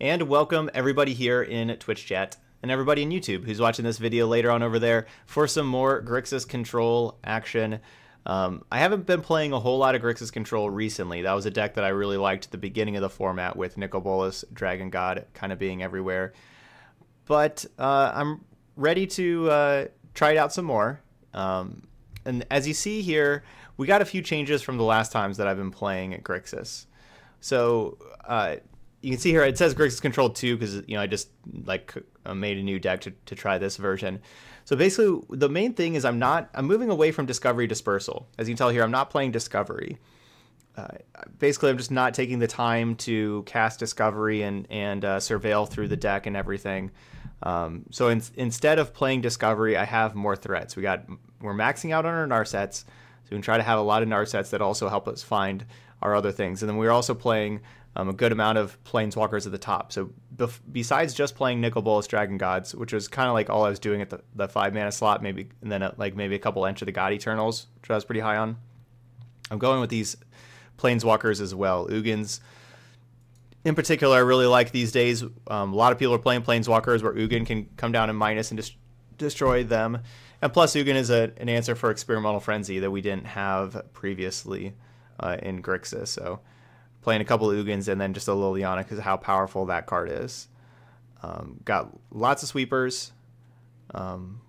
And welcome everybody here in Twitch chat and everybody in YouTube who's watching this video later on over there for some more Grixis Control action. Um, I haven't been playing a whole lot of Grixis Control recently. That was a deck that I really liked at the beginning of the format with Nicol Bolas, Dragon God kind of being everywhere. But uh, I'm ready to uh, try it out some more. Um, and as you see here, we got a few changes from the last times that I've been playing at Grixis. So uh, you can see here it says Grixis Control 2 because you know I just like uh, made a new deck to, to try this version. So basically, the main thing is I'm not I'm moving away from Discovery Dispersal. As you can tell here, I'm not playing Discovery. Uh, basically, I'm just not taking the time to cast Discovery and and uh, surveil through the deck and everything. Um, so in, instead of playing Discovery, I have more threats. We got we're maxing out on our Narsets, so we can try to have a lot of Narsets that also help us find our other things. And then we're also playing um, a good amount of Planeswalkers at the top. So bef- besides just playing Nicol Bolas Dragon Gods, which was kind of like all I was doing at the, the five mana slot, maybe and then uh, like maybe a couple Enter the God Eternals, which I was pretty high on. I'm going with these Planeswalkers as well. Ugins, in particular, I really like these days. Um, a lot of people are playing Planeswalkers where Ugin can come down and minus and dis- destroy them. And plus, Ugin is a, an answer for Experimental Frenzy that we didn't have previously uh, in Grixis. So playing a couple of Ugins and then just a Liliana because how powerful that card is. Um, got lots of sweepers um,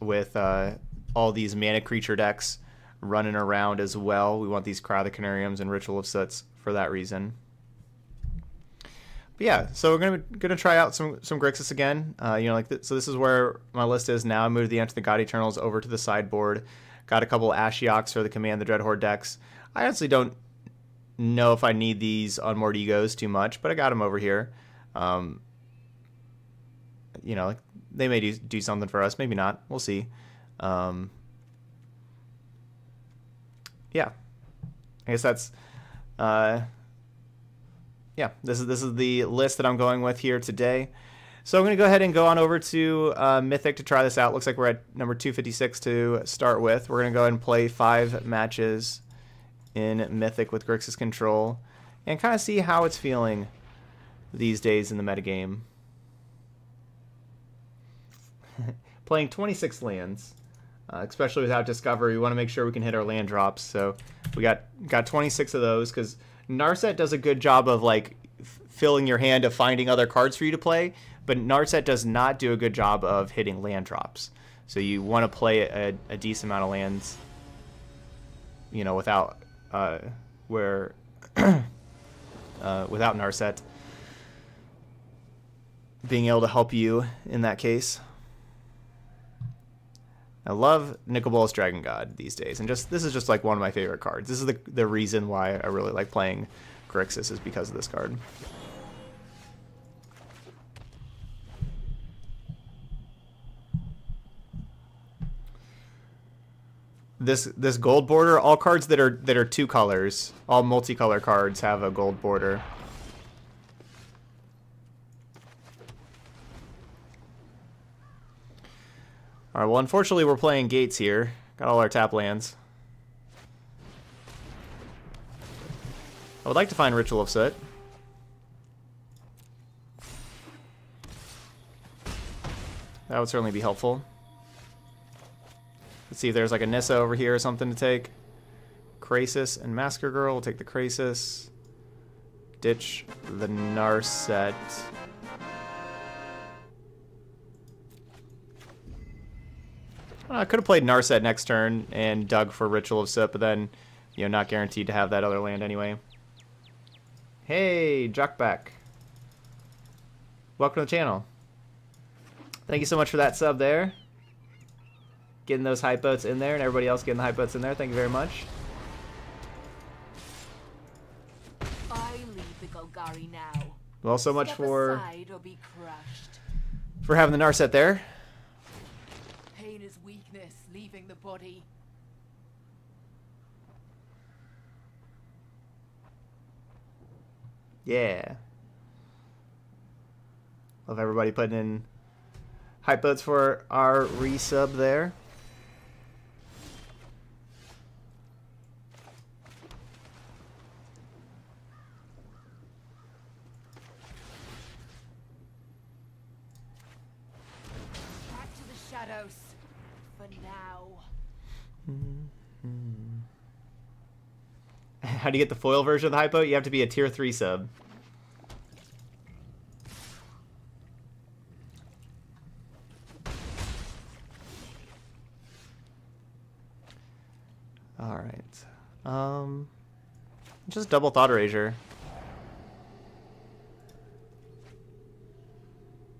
with uh, all these mana creature decks running around as well. We want these Cry the Carnariums and Ritual of Soots for that reason. But yeah, so we're gonna gonna try out some some Grixis again. Uh, you know, like th- so this is where my list is now. I moved the Enter the God Eternals over to the sideboard. Got a couple Ashioks for the Command the Dreadhorde decks. I honestly don't know if I need these Unmoored Egos too much, but I got them over here. Um, you know, they may do, do something for us, maybe not. We'll see. Um, yeah, I guess that's. Uh, yeah, this is this is the list that I'm going with here today. So I'm going to go ahead and go on over to uh, Mythic to try this out. Looks like we're at number 256 to start with. We're going to go ahead and play five matches in Mythic with Grixis Control and kind of see how it's feeling these days in the metagame. Playing 26 lands, uh, especially without Discovery, we want to make sure we can hit our land drops. So we got got 26 of those because Narset does a good job of like filling your hand of finding other cards for you to play, but Narset does not do a good job of hitting land drops. So you want to play a, a decent amount of lands, you know, without uh, where uh, without Narset being able to help you in that case. I love Nicol Bolas Dragon God these days, and just this is just like one of my favorite cards. This is the the reason why I really like playing Grixis is because of this card. This this gold border, all cards that are that are two colors, all multicolor cards have a gold border. Alright, well unfortunately we're playing gates here. Got all our tap lands. I would like to find Ritual of Soot. That would certainly be helpful. Let's see if there's like a Nissa over here or something to take. Krasis and Massacre Girl. We'll take the Krasis. Ditch the Narset. Uh, I could have played Narset next turn and dug for Ritual of Soot, but then, you know, not guaranteed to have that other land anyway. Hey, Jockback. Welcome to the channel. Thank you so much for that sub there. Getting those hype boats in there and everybody else getting the hype boats in there. Thank you very much. I lead the Golgari now. Well, so much Step for aside or be crushed. for having the Narset there. Pain is weakness, leaving the body. Yeah. Love everybody putting in hype boats for our resub there. shadows. For now. How do you get the foil version of the hypo? You have to be a tier 3 sub. Alright. Um, just double Thought Erasure.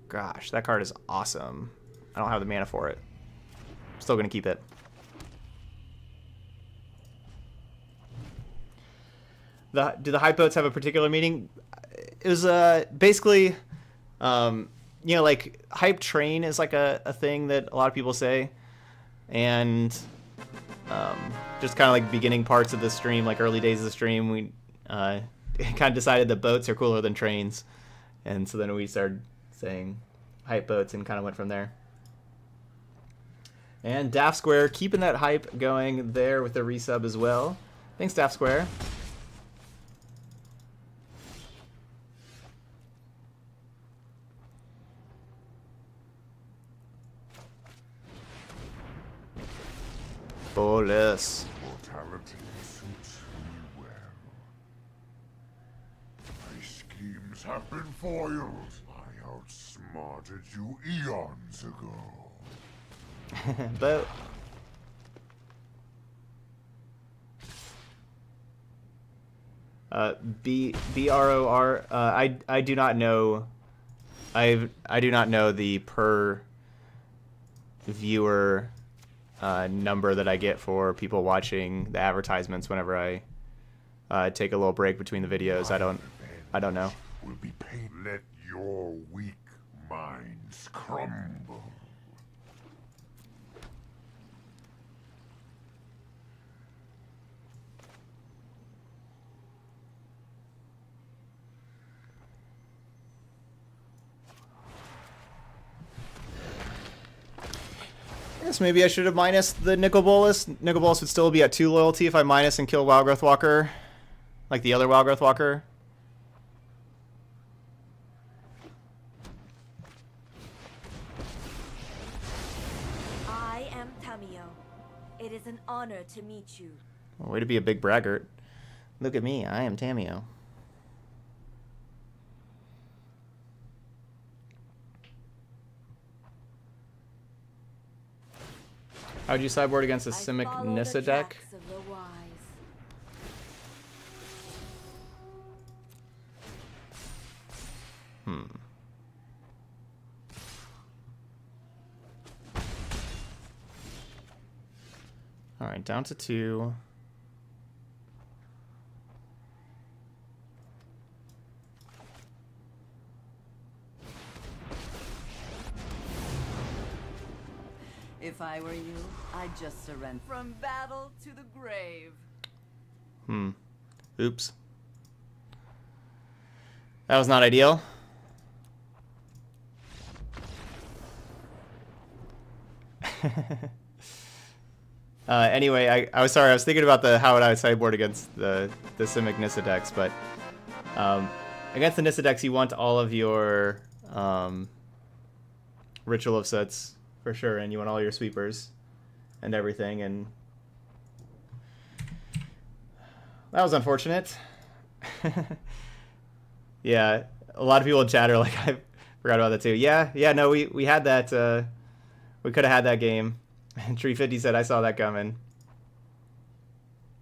Gosh, that card is awesome. I don't have the mana for it. Still gonna keep it. The do the hype boats have a particular meaning? It was uh basically, um, you know, like hype train is like a, a thing that a lot of people say, and um, just kind of like beginning parts of the stream, like early days of the stream, we uh, kind of decided that boats are cooler than trains, and so then we started saying hype boats and kind of went from there. And Daft Square keeping that hype going there with the resub as well. Thanks, Daft Square. Bolas. Mortality suits me well. My schemes have been foiled. I outsmarted you eons ago. but uh, B B R O R. Uh, I I do not know. I I do not know the per viewer uh, number that I get for people watching the advertisements whenever I uh, take a little break between the videos. I don't I don't know. Will be pain. Let your weak minds crumble. Yes, maybe I should have minus the Nicol Bolas. Nicol Bolas would still be at 2 loyalty if I minus and kill Wildgrowth Walker. Like the other Wildgrowth Walker. I am Tamiyo. It is an honor to meet you. Way to be a big braggart. Look at me, I am Tamiyo. How'd you sideboard against a Simic Nissa deck? tracks of the wise. Hmm. Alright, down to two. If I were you, I'd just surrender. From battle to the grave. Hmm. Oops. That was not ideal. uh, anyway, I, I was sorry. I was thinking about the how would I sideboard against the the Simic Nissa decks, but um, against the Nissa decks, you want all of your um, Ritual of Soots for sure, and you want all your sweepers and everything, and that was unfortunate. yeah, a lot of people in chat are like, I forgot about that too. Yeah, yeah, no, we, we had that. Uh, we could have had that game. And Tree Fifty said, "I saw that coming."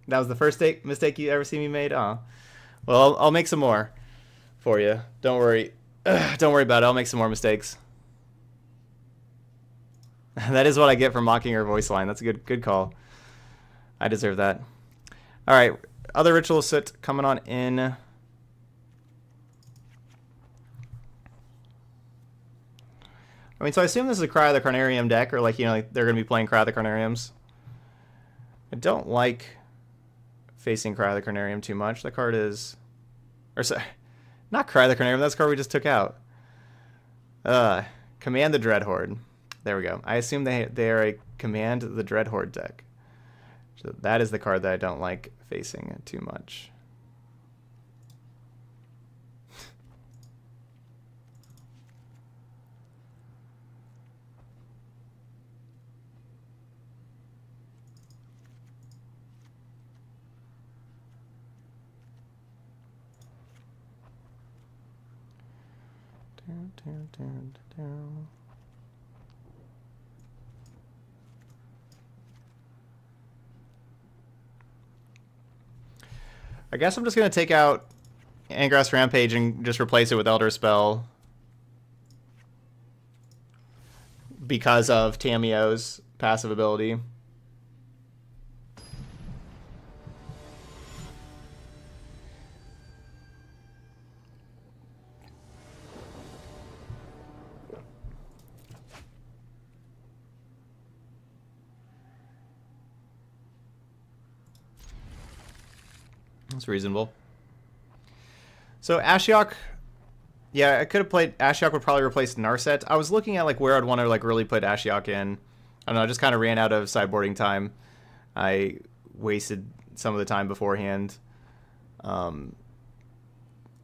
That was the first take, mistake you ever see me made. Oh, well, I'll, I'll make some more for you. Don't worry. Don't worry about it. I'll make some more mistakes. that is what I get for mocking her voice line. That's a good good call. I deserve that. All right, other ritual sit coming on in. I mean, so I assume this is a Cry of the Carnarium deck, or like, you know, like they're going to be playing Cry of the Carnariums. I don't like facing Cry of the Carnarium too much. That card is... Or, sorry, not Cry of the Carnarium, that's the card we just took out. Uh, Command the Dreadhorde. There we go. I assume they, they are a command the Dreadhorde deck. So that is the card that I don't like facing too much. down, down, down, down. I guess I'm just gonna take out Angrath's Rampage and just replace it with Elder Spell because of Tamiyo's passive ability. Reasonable. So Ashiok, yeah, I could have played Ashiok would probably replace Narset. I was looking at like where I'd want to like really put Ashiok in. I don't know, I just kind of ran out of sideboarding time. I wasted some of the time beforehand. Um,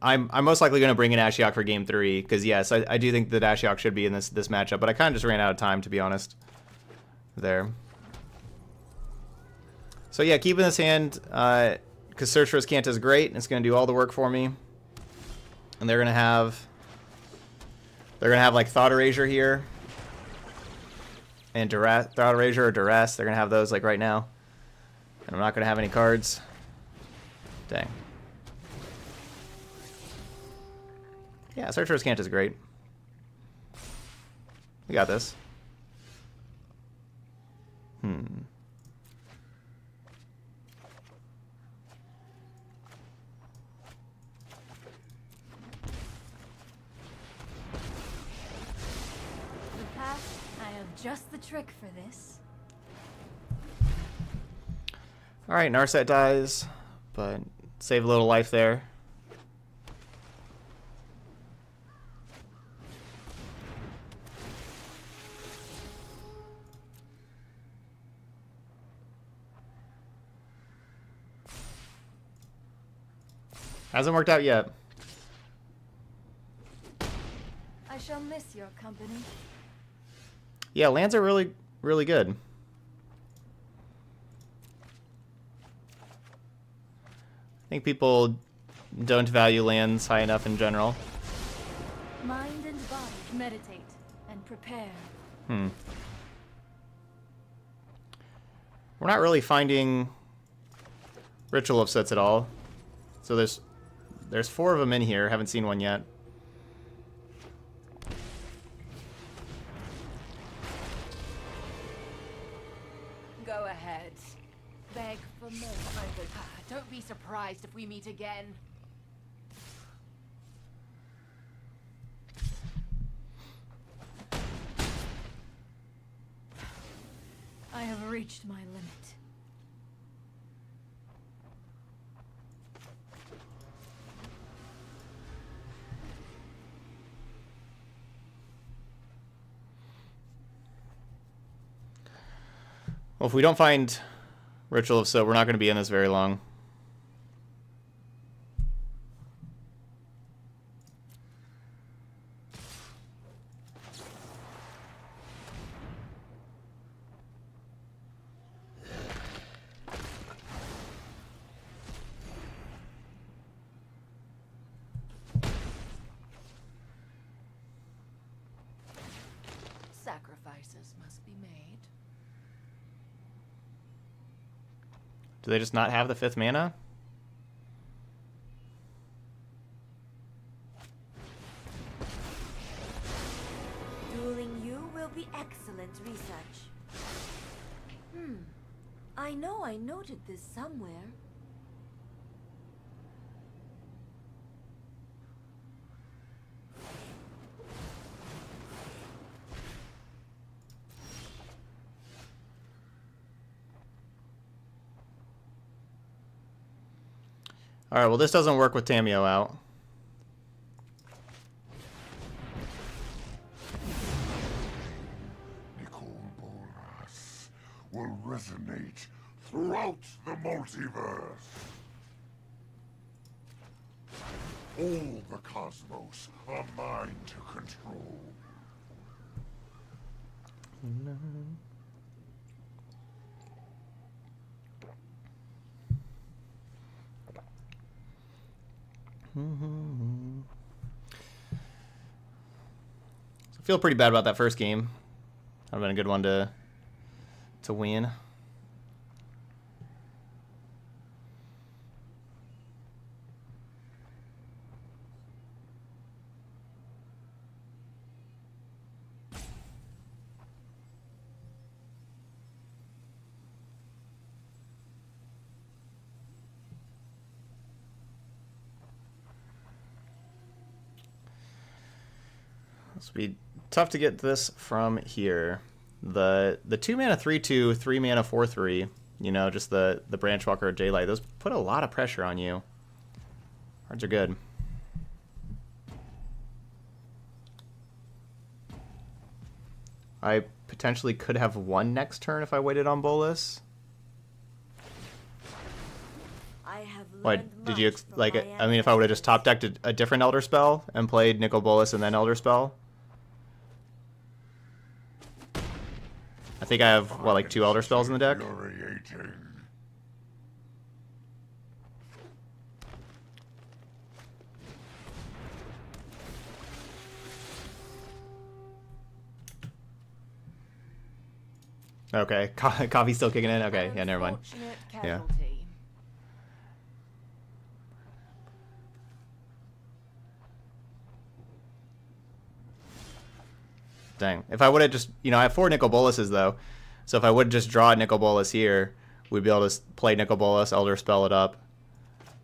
I'm I'm most likely going to bring in Ashiok for game three because yes, I, I do think that Ashiok should be in this this matchup, but I kind of just ran out of time to be honest. There. So yeah, keeping this hand. Uh, because Search for Azcanta is great, and it's going to do all the work for me. And they're going to have... They're going to have, like, Thought Erasure here. And Duress, Thought Erasure or Duress. They're going to have those, like, right now. And I'm not going to have any cards. Dang. Yeah, Search for Azcanta is great. We got this. Hmm. The path, I have just the trick for this. Alright, Narset dies, but save a little life there. Hasn't worked out yet. I shall miss your company. Yeah, lands are really, really good. I think people don't value lands high enough in general. Mind and body meditate and prepare. Hmm. We're not really finding Ritual of Soots at all. So there's there's four of them in here. Haven't seen one yet. Be surprised if we meet again. I have reached my limit. Well, if we don't find Ritual of Soot, we're not going to be in this very long. Sacrifices must be made. They just not have the fifth mana? All right, well, this doesn't work with Tamiyo out. Nicol Bolas will resonate throughout the multiverse. All the cosmos are mine to control. Mm-hmm. I feel pretty bad about that first game. I've been a good one to to win. Be tough to get this from here. The the two mana three two, three mana four three, you know, just the the branch walker or Jadelight, those put a lot of pressure on you. Cards are good. I potentially could have one next turn if I waited on Bolas. I have What did you ex- like? I mean, if I would have just top decked a, a different Elder Spell and played Nicol Bolas and then Elder Spell, I think I have what like two Elder Spells in the deck. Okay, Co- coffee's still kicking in. Okay, yeah, never mind. Yeah. Casualty. Dang. If I would have just, you know, I have four Nicol Bolases though, so if I would just draw a Nicol Bolas here, we'd be able to play Nicol Bolas, Elder Spell it up,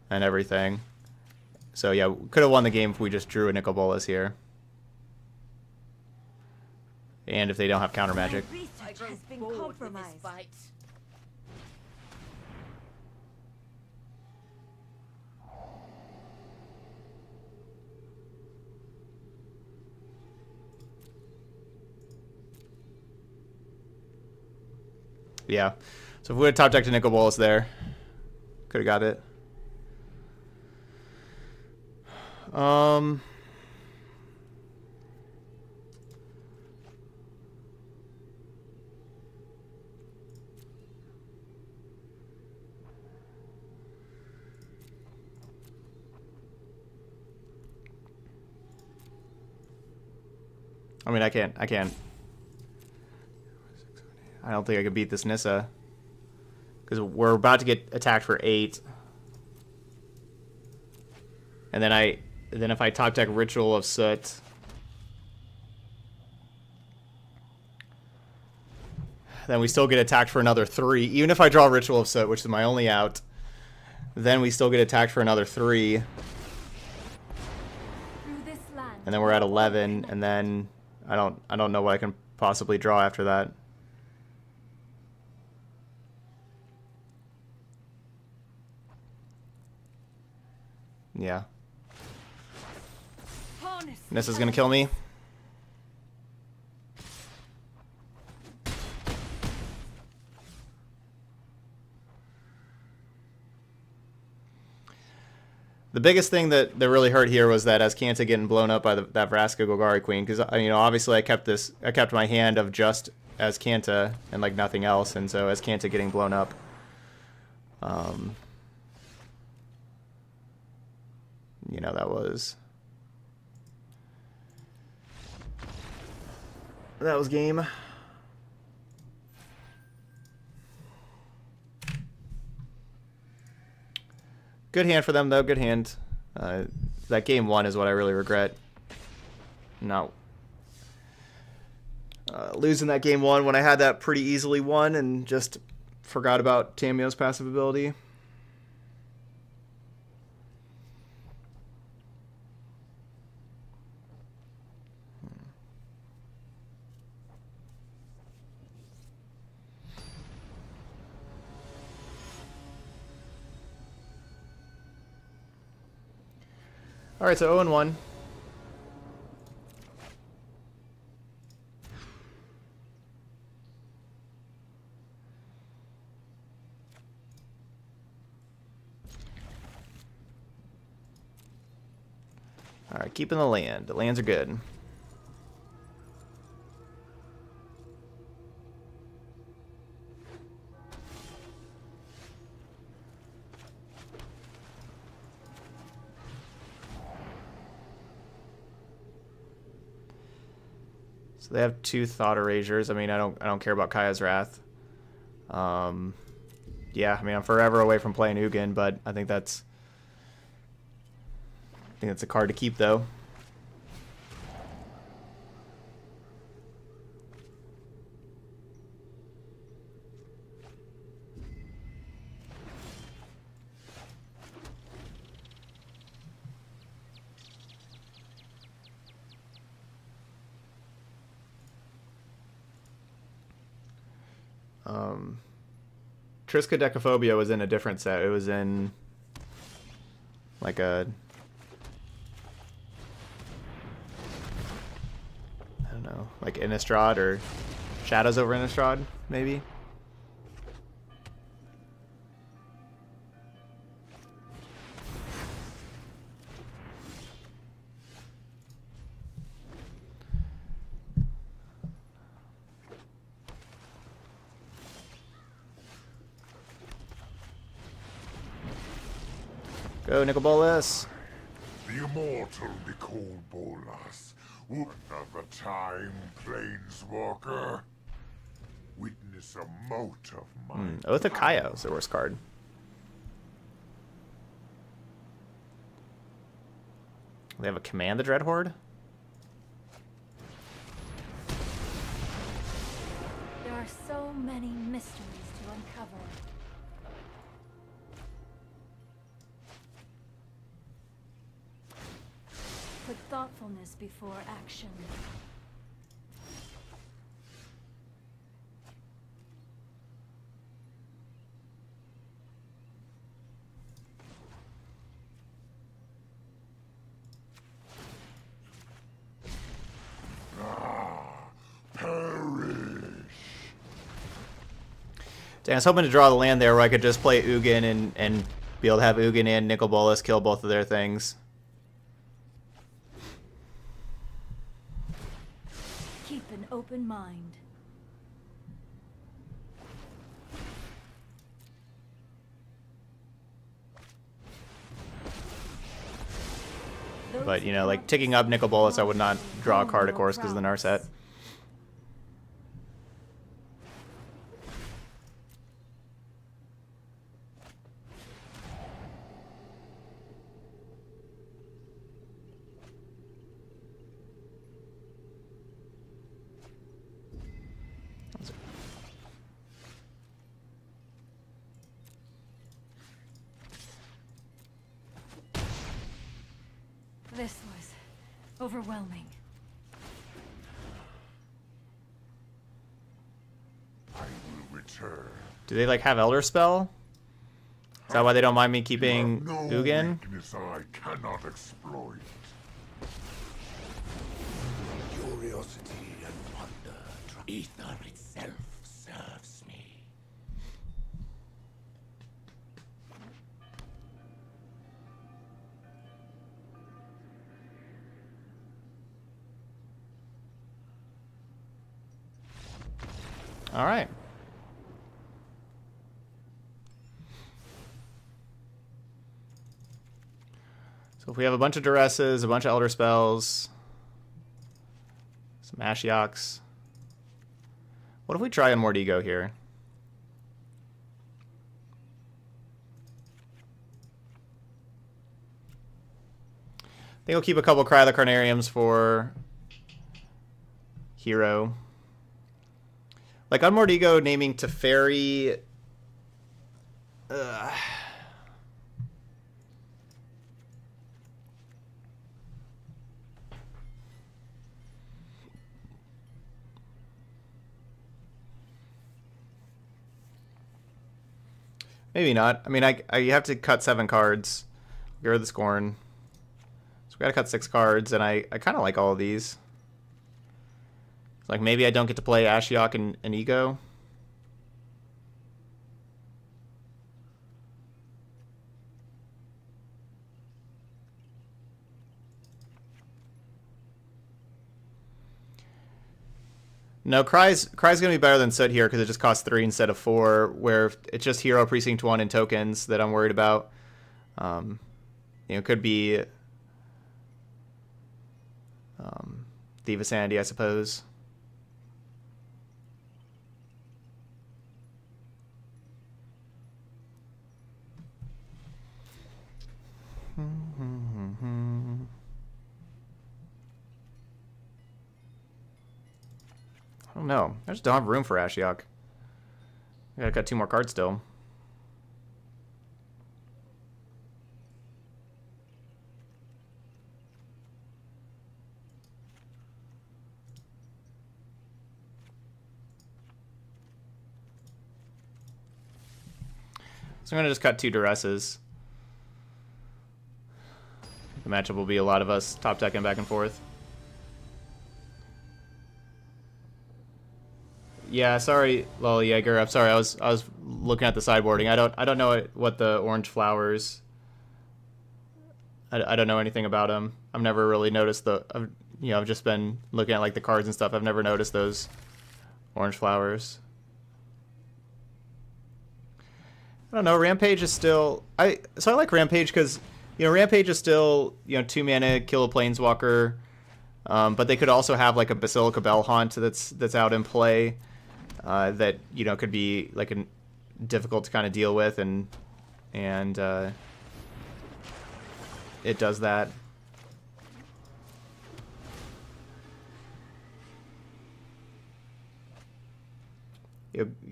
and everything. So yeah, could have won the game if we just drew a Nicol Bolas here. And if they don't have counter magic. My I research grow has been bored with this compromised. fight. Yeah. So if we have top decked a Nicol Bolas there, could have got it. Um. I mean, I can't. I can't. I don't think I could beat this Nissa. Because we're about to get attacked for eight. And then I then if I top deck Ritual of Soot. Then we still get attacked for another three. Even if I draw Ritual of Soot, which is my only out, then we still get attacked for another three. Through this land, And then we're at eleven, and then I don't I don't know what I can possibly draw after that. Yeah. Nissa's gonna kill me. The biggest thing that, that really hurt here was that Azcanta getting blown up by the, that Vraska Golgari Queen because you know obviously I kept this I kept my hand of just Azcanta and like nothing else and so Azcanta getting blown up. Um, you know that was that was game. Good hand for them though. Good hand. Uh, that game one is what I really regret. Not uh, losing that game one when I had that pretty easily won and just forgot about Tamiyo's passive ability. All right, so 0 and 1. All right, keeping the land. The lands are good. So they have two Thought Erasures. I mean, I don't I don't care about Kaya's Wrath. Um, yeah, I mean, I'm forever away from playing Ugin, but I think that's I think that's a card to keep though. Triskaidekaphobia was in a different set. It was in like a I don't know, like Innistrad or Shadows over Innistrad, maybe. Go, Nicol Bolas. The immortal Nicol Bolas. Another time, Planeswalker. Witness a mote of my Hmm, Oath of Kaya is the worst card. They have a Command the Dread Horde? There are so many mysteries to uncover. Put thoughtfulness before action. I was hoping to draw the land there where I could just play Ugin and, and be able to have Ugin and Nicol Bolas kill both of their things. Keep an open mind. But, you know, like, ticking up Nicol Bolas, I would not draw a card, of course, because of the Narset. prowess. This was overwhelming. I will return. Do they, like, have Elder Spell? Is that why they don't mind me keeping have no Ugin? I cannot exploit. Curiosity and wonder. Ether itself serves me. Alright. If we have a bunch of Duresses, a bunch of Elder Spells, some Ashioks. What if we try a Mordigo here? I think I'll keep a couple Cry the Carnariums for Hero. Like Unmoored Ego naming Teferi. Ugh. Maybe not. I mean, I, I you have to cut seven cards. Get rid of the Scorn. So we gotta cut six cards, and I, I kind of like all of these. It's Like maybe I don't get to play Ashiok and, and Ego. No, Cry's Cry's gonna be better than Soot here because it just costs three instead of four. Where it's just Hero Precinct One and tokens that I'm worried about. Um, you know, it could be um, Sandy, I suppose. Don't know. I just don't have room for Ashiok. I gotta cut two more cards still. So I'm to just cut two Duresses. The matchup will be a lot of us top decking back and forth. Yeah, sorry, Lol Jaeger. I'm sorry. I was I was looking at the sideboarding. I don't I don't know what the orange flowers. I, I don't know anything about them. I've never really noticed the. I've, you know, I've just been looking at like the cards and stuff. I've never noticed those orange flowers. I don't know. Rampage is still I so I like Rampage because you know Rampage is still you know two mana kill a planeswalker, um, but they could also have like a Basilica Bell Haunt that's that's out in play, uh, that you know could be like an difficult to kind of deal with and and uh, it does that.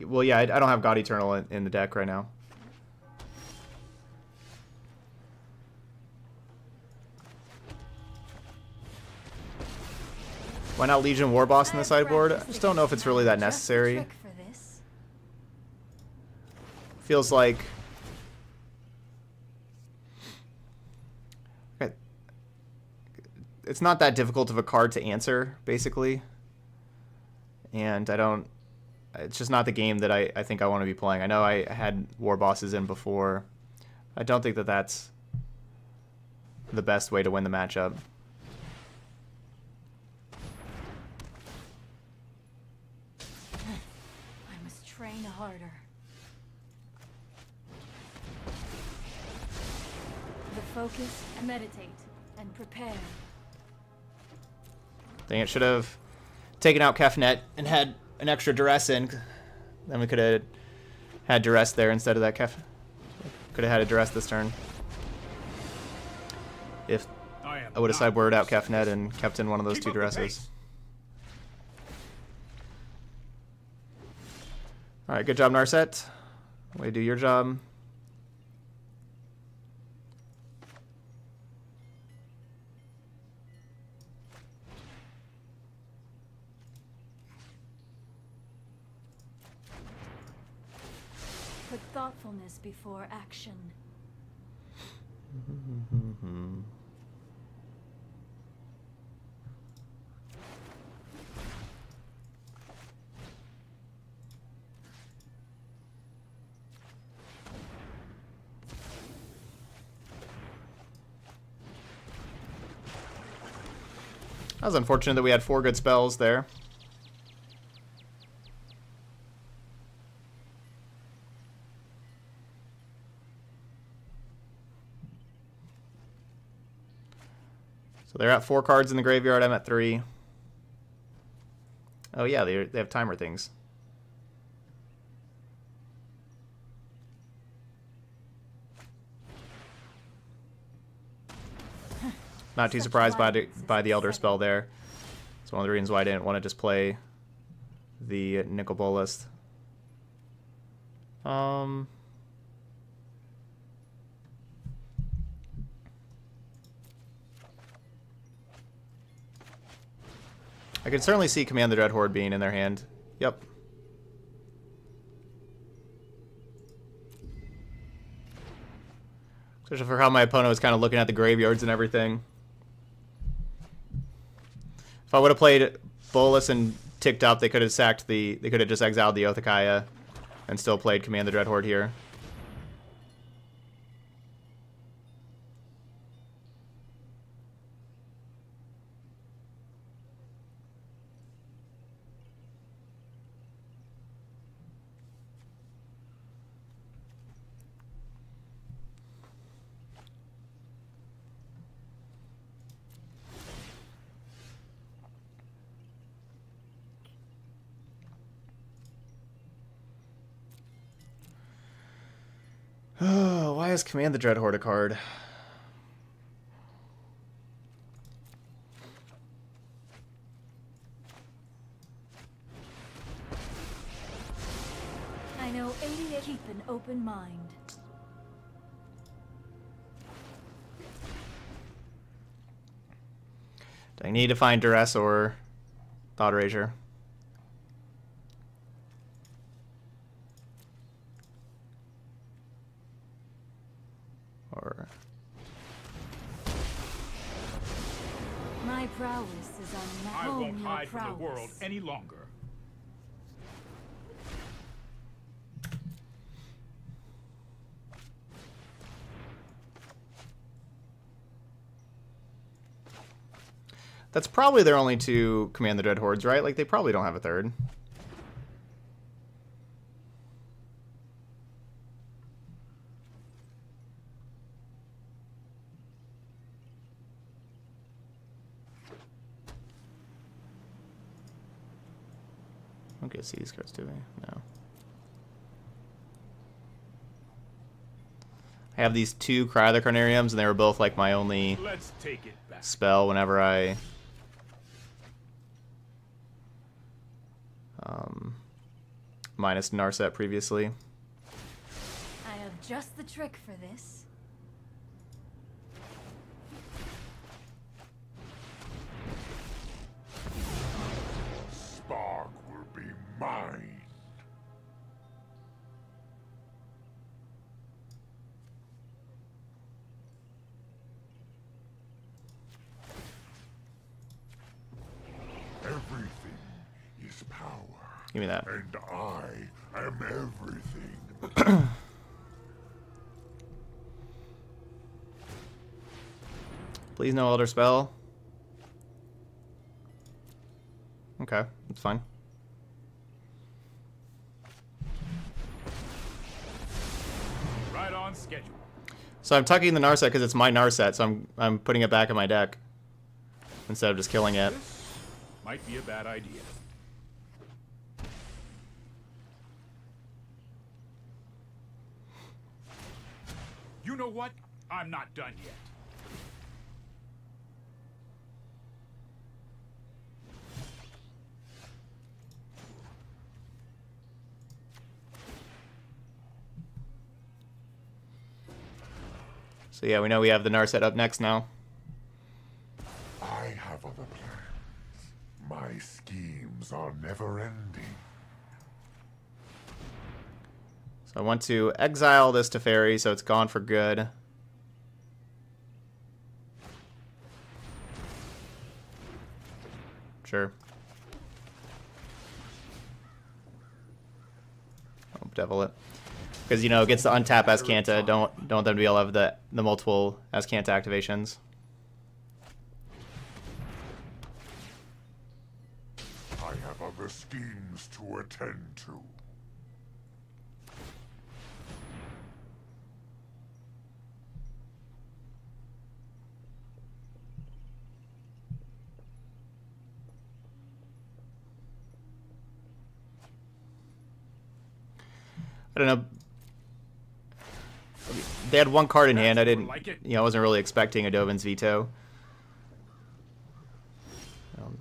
well, yeah, I, I don't have God Eternal in, in the deck right now. Why not Legion Warboss in the sideboard? I just don't know if it's really that necessary. Feels like... It's not that difficult of a card to answer, basically. And I don't... It's just not the game that I, I think I want to be playing. I know I had War Bosses in before. I don't think that that's the best way to win the matchup. Harder. The focus, meditate, and prepare. Dang it, should have taken out Kefnet and had an extra duress in. Then we could have had duress there instead of that Kef. Could have had a duress this turn. If I, I would have sideboarded out Kefnet and kept in one of those two duresses. Alright, good job, Narset. Way to do your job. Put thoughtfulness before action. Mm-hmm. Was unfortunate that we had four good spells there. So they're at four cards in the graveyard. I'm at three. Oh yeah, they, they have timer things. Not too surprised by the, by the Elder Spell there. It's one of the reasons why I didn't want to just play the Nicol Bolas. Um... I can certainly see Command the Dread Horde being in their hand. Yep. Especially for how my opponent was kind of looking at the graveyards and everything. If I would have played Bolas and ticked up, they could have sacked the. They could have just exiled the Oath of Kaya, and still played Command the Dreadhorde here. command the Dread card. I know 88. Keep an open mind. I need to find Duress or Thought Erasure. From the world any longer. that's probably their only two Command the Dread Hordes, right? Like they probably don't have a third. I don't get to see these cards, do we? No. I have these two Cry of the Carnariums, and they were both like my only Let's take it back. spell whenever I um, minus Narset previously. I have just the trick for this. Give me that. and I am everything. Please no Elder Spell. Okay, that's fine. Right on schedule. So I'm tucking the Narset because it's my Narset, so I'm I'm putting it back in my deck instead of just killing it. This might be a bad idea. Know what? I'm not done yet. So yeah, we know we have the Narset up next now. I have other plans. My schemes are never ending. So I want to exile this Teferi so it's gone for good. Sure. Oh, devil it. Because, you know, it gets to untap Azcanta. Don't, don't want them to be able to have the, the multiple Azcanta activations. I have other schemes to attend to. I don't know. They had one card in hand. I didn't, like it. you know, I wasn't really expecting a Dovin's veto. Um,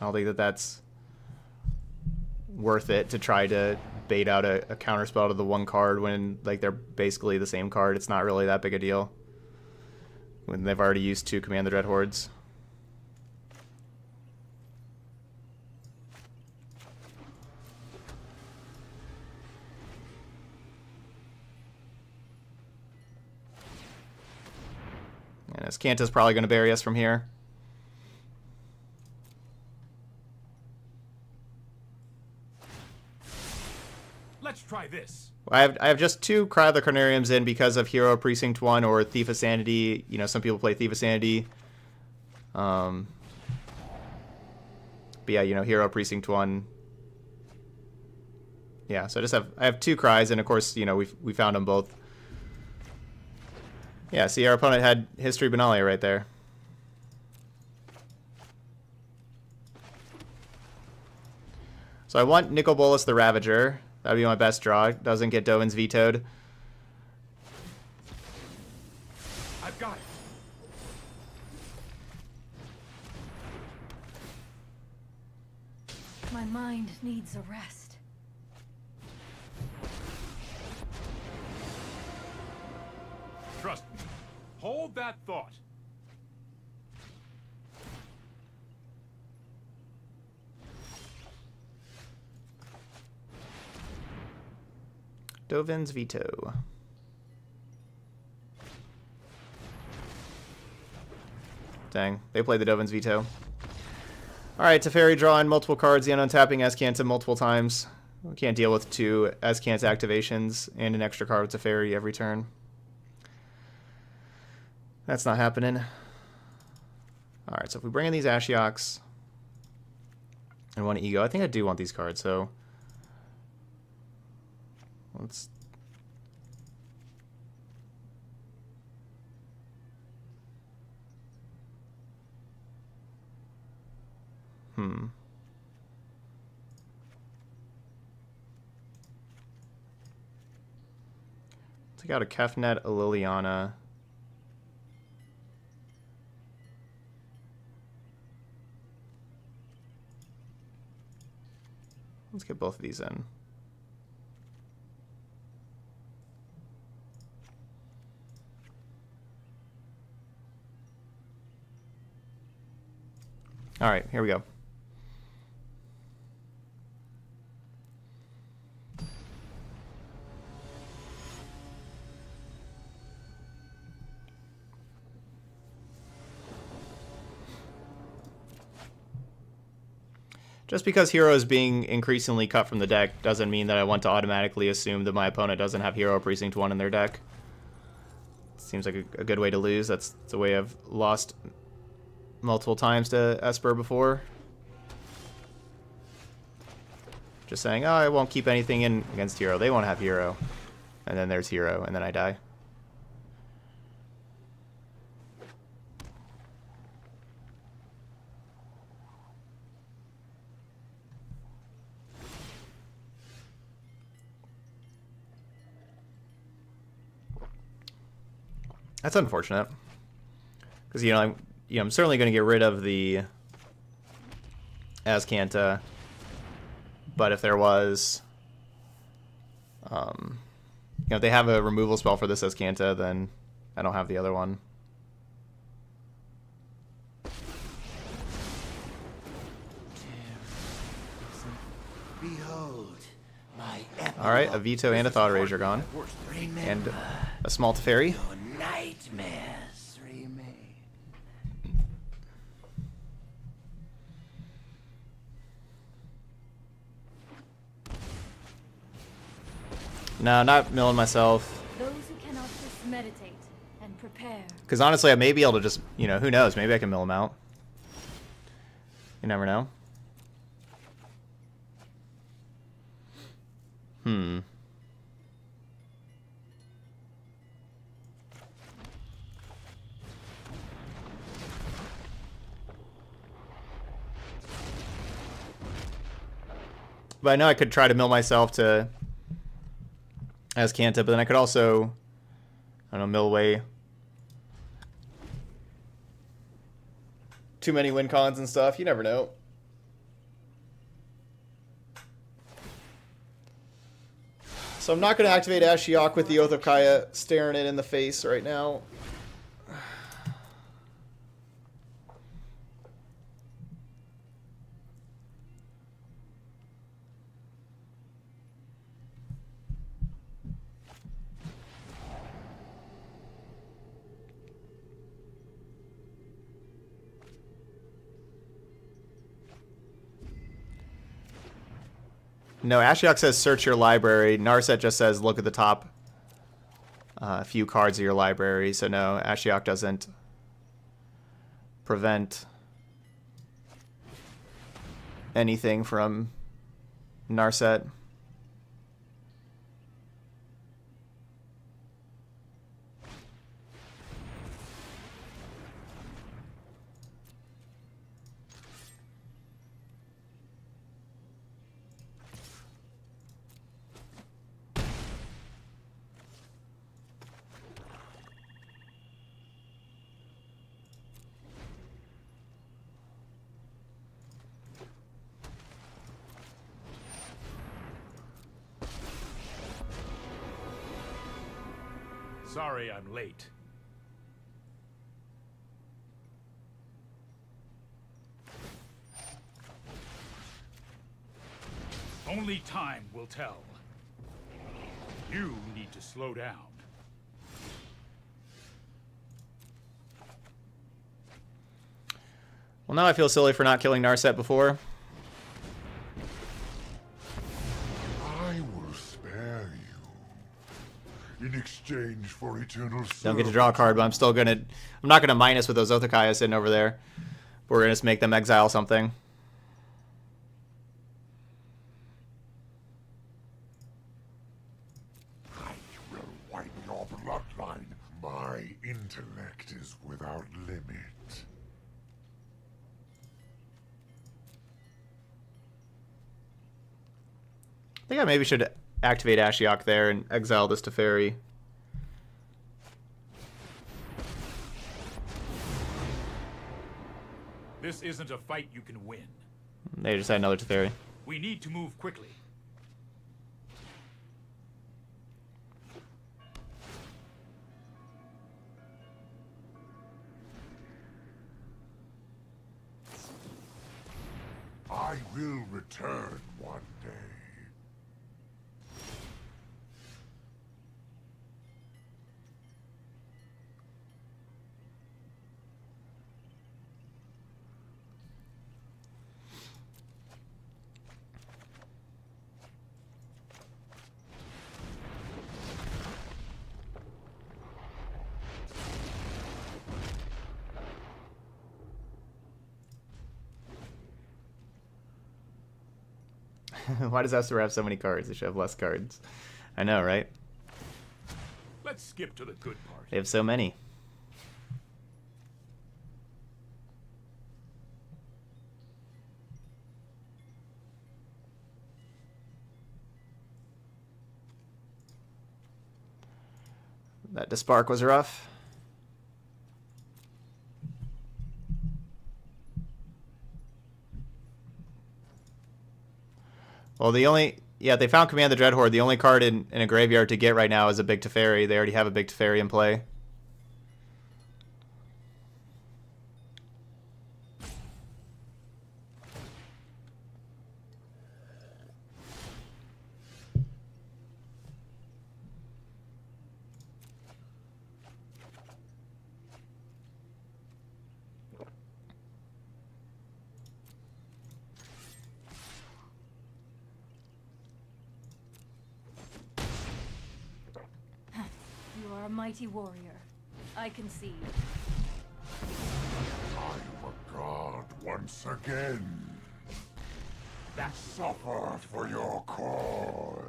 I don't think that that's worth it to try to bait out a, a counter spell to the one card when like they're basically the same card. It's not really that big a deal when they've already used two command the dread hordes. And Azcanta's probably going to bury us from here. Let's try this. I have I have just two Cry of the Carnariums in because of Hero Precinct One or Thief of Sanity. You know, some people play Thief of Sanity. Um, but yeah, you know, Hero Precinct One. Yeah, so I just have I have two cries, and of course, you know, we we found them both. Yeah, see, our opponent had History Benalia right there. So I want Nicol Bolas the Ravager. That'd be my best draw. Doesn't get Dovin's vetoed. I've got it. My mind needs a rest. Hold that thought. Dovin's Veto. Dang, they played the Dovin's Veto. Alright, Teferi drawing multiple cards, the unknown tapping Azcanta multiple times. We can't deal with two Azcanta activations and an extra card with Teferi every turn. That's not happening. Alright, so if we bring in these Ashioks and one Ego, I think I do want these cards, so let's Hmm. Take out a Kefnet, a Liliana. Let's get both of these in. All right, here we go. Just because hero is being increasingly cut from the deck doesn't mean that I want to automatically assume that my opponent doesn't have hero precinct 1 in their deck. Seems like a, a good way to lose. That's, a way I've lost multiple times to Esper before. Just saying, oh, I won't keep anything in against hero. They won't have hero. And then there's hero, and then I die. That's unfortunate. Because, you know, I'm, you know, I'm certainly going to get rid of the Azcanta. But if there was... Um, you know, if they have a removal spell for this Azcanta, then I don't have the other one. Behold, Alright, a Veto and a Thought Erasure gone. And a small Teferi. Your nightmares remain. No, not milling myself. Those who cannot just meditate and prepare. Because honestly, I may be able to just, you know, who knows? Maybe I can mill them out. You never know. Hmm. But I know I could try to mill myself to Azcanta, but then I could also, I don't know, mill away too many win cons and stuff. You never know. So I'm not going to activate Ashiok with the Oath of Kaya staring it in the face right now. No, Ashiok says search your library. Narset just says look at the top uh, few cards of your library. So no, Ashiok doesn't prevent anything from Narset. Tell. You need to slow down. Well, now I feel silly for not killing Narset before. I will spare you. In exchange for eternal Don't get to draw a card, but I'm still gonna... I'm not gonna minus with those Oath of Kaya sitting over there. We're gonna just make them exile something. I will wipe your bloodline. My intellect is without limit. I think I maybe should activate Ashiok there and exile this Teferi. This isn't a fight you can win. They just had another Teferi. We need to move quickly. I will return one day. Why does Esper have so many cards? They should have less cards. I know, right? Let's skip to the good part. They have so many. That Despark was rough. Well, the only yeah they found Command the Dreadhorde. The only card in, in a graveyard to get right now is a Big Teferi. They already have a Big Teferi in play. You are a mighty warrior. I concede. I am a god once again. Suffer for your cause.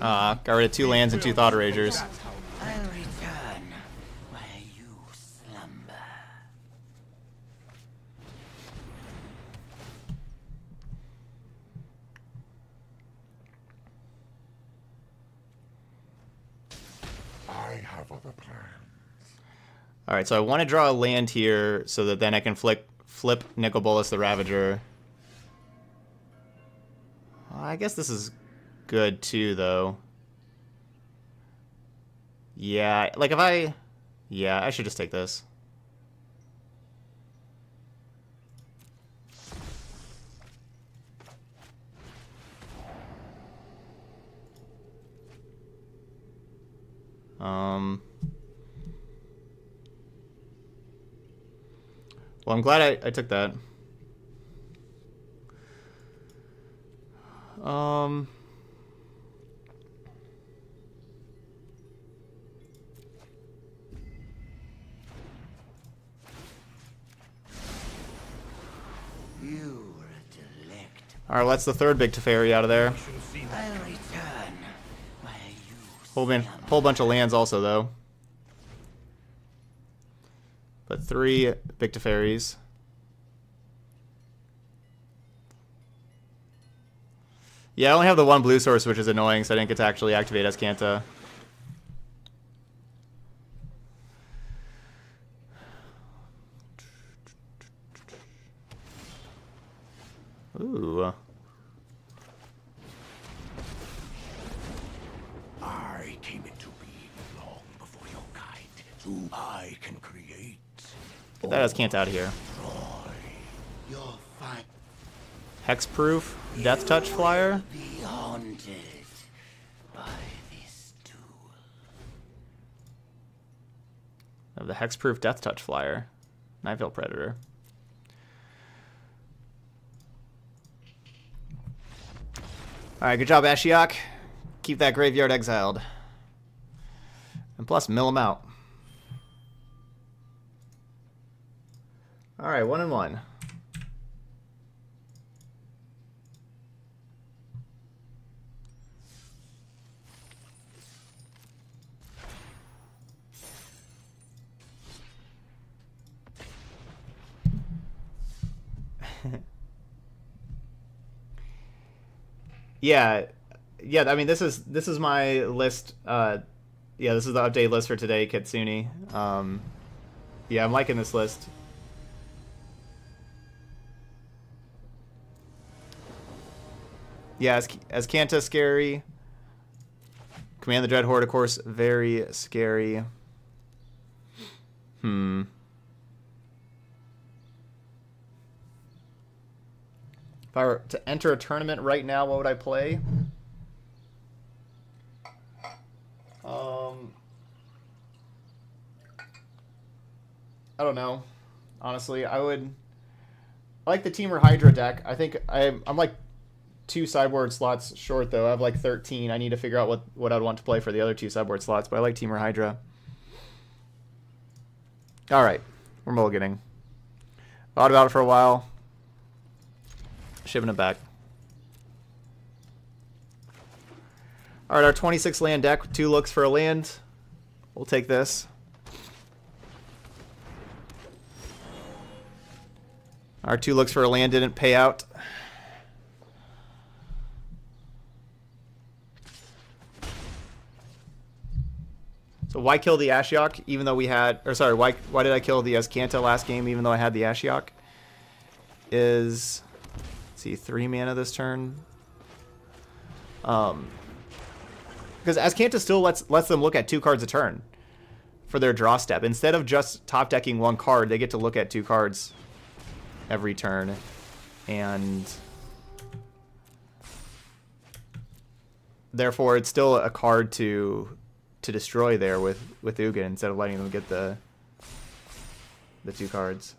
Ah, got rid of two lands and two Thought Erasures. I'll return while you slumber. I have other plans. All right, so I want to draw a land here so that then I can flip flip Nicol Bolas the Ravager. Well, I guess this is good too, though. Yeah, like if I, yeah, I should just take this. Um. Well, I'm glad I, I took that. Um. You were a. All right, that's the third big Teferi out of there. I'll return while you Whole, bin, whole bunch of lands also, though. But three big Teferis. Yeah, I only have the one blue source, which is annoying, so I didn't get to actually activate Azcanta. Ooh. I came into being long before your kind, so I can create. Get that Azcanta out of here. Hexproof Death Touch Flyer. Of the Hexproof Death Touch Flyer. Nightveil Predator. Alright, good job, Ashiok. Keep that graveyard exiled. And plus, mill him out. Alright, one and one. yeah, yeah. I mean, this is this is my list. Uh, yeah, this is the update list for today, Kitsune. Um, yeah, I'm liking this list. Yeah, as, Azcanta, scary. Command the Dread Horde, of course, very scary. Hmm. If I were to enter a tournament right now, what would I play? Um, I don't know. Honestly, I would. I like the Temur Hydra deck. I think I, I'm like two sideboard slots short though. I have like 13. I need to figure out what what I'd want to play for the other two sideboard slots. But I like Temur Hydra. All right, we're mulliganing. Thought about it for a while. Shipping it back. All right, our 26 land deck, two looks for a land. We'll take this. Our two looks for a land didn't pay out. So why kill the Ashiok even though we had, or sorry, why why did I kill the Azcanta last game even though I had the Ashiok? Is, see, three mana this turn. Um, because Azcanta still lets lets them look at two cards a turn for their draw step. Instead of just top decking one card, they get to look at two cards every turn. And therefore it's still a card to to destroy there with with Ugin instead of letting them get the the two cards.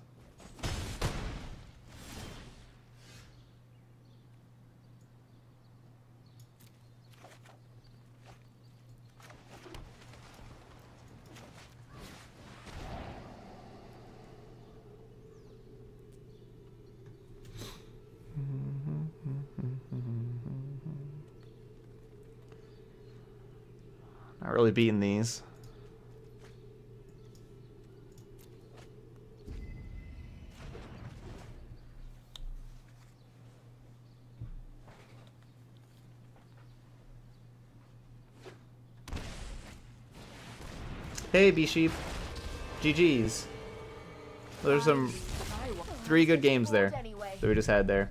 Not really beating these. Hey, B-Sheep. GG's. There's some three good games there that we just had there.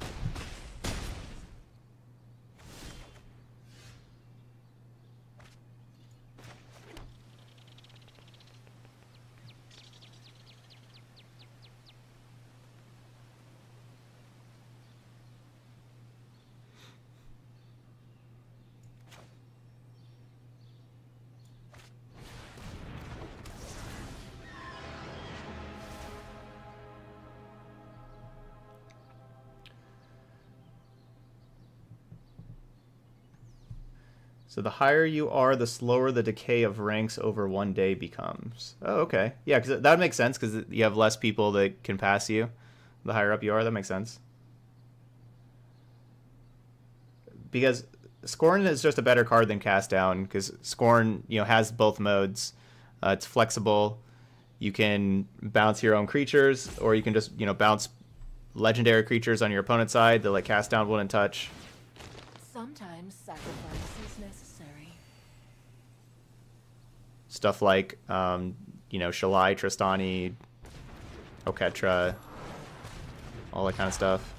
The higher you are, the slower the decay of ranks over one day becomes. Oh, okay. Yeah, because that makes sense because you have less people that can pass you. The higher up you are, that makes sense. Because Scorn is just a better card than Cast Down because Scorn, you know, has both modes. Uh, it's flexible. You can bounce your own creatures, or you can just, you know, bounce legendary creatures on your opponent's side that like Cast Down wouldn't touch. Sometimes sacrifice is necessary. Stuff like um, you know Shalai, Tristani, Oketra, all that kind of stuff.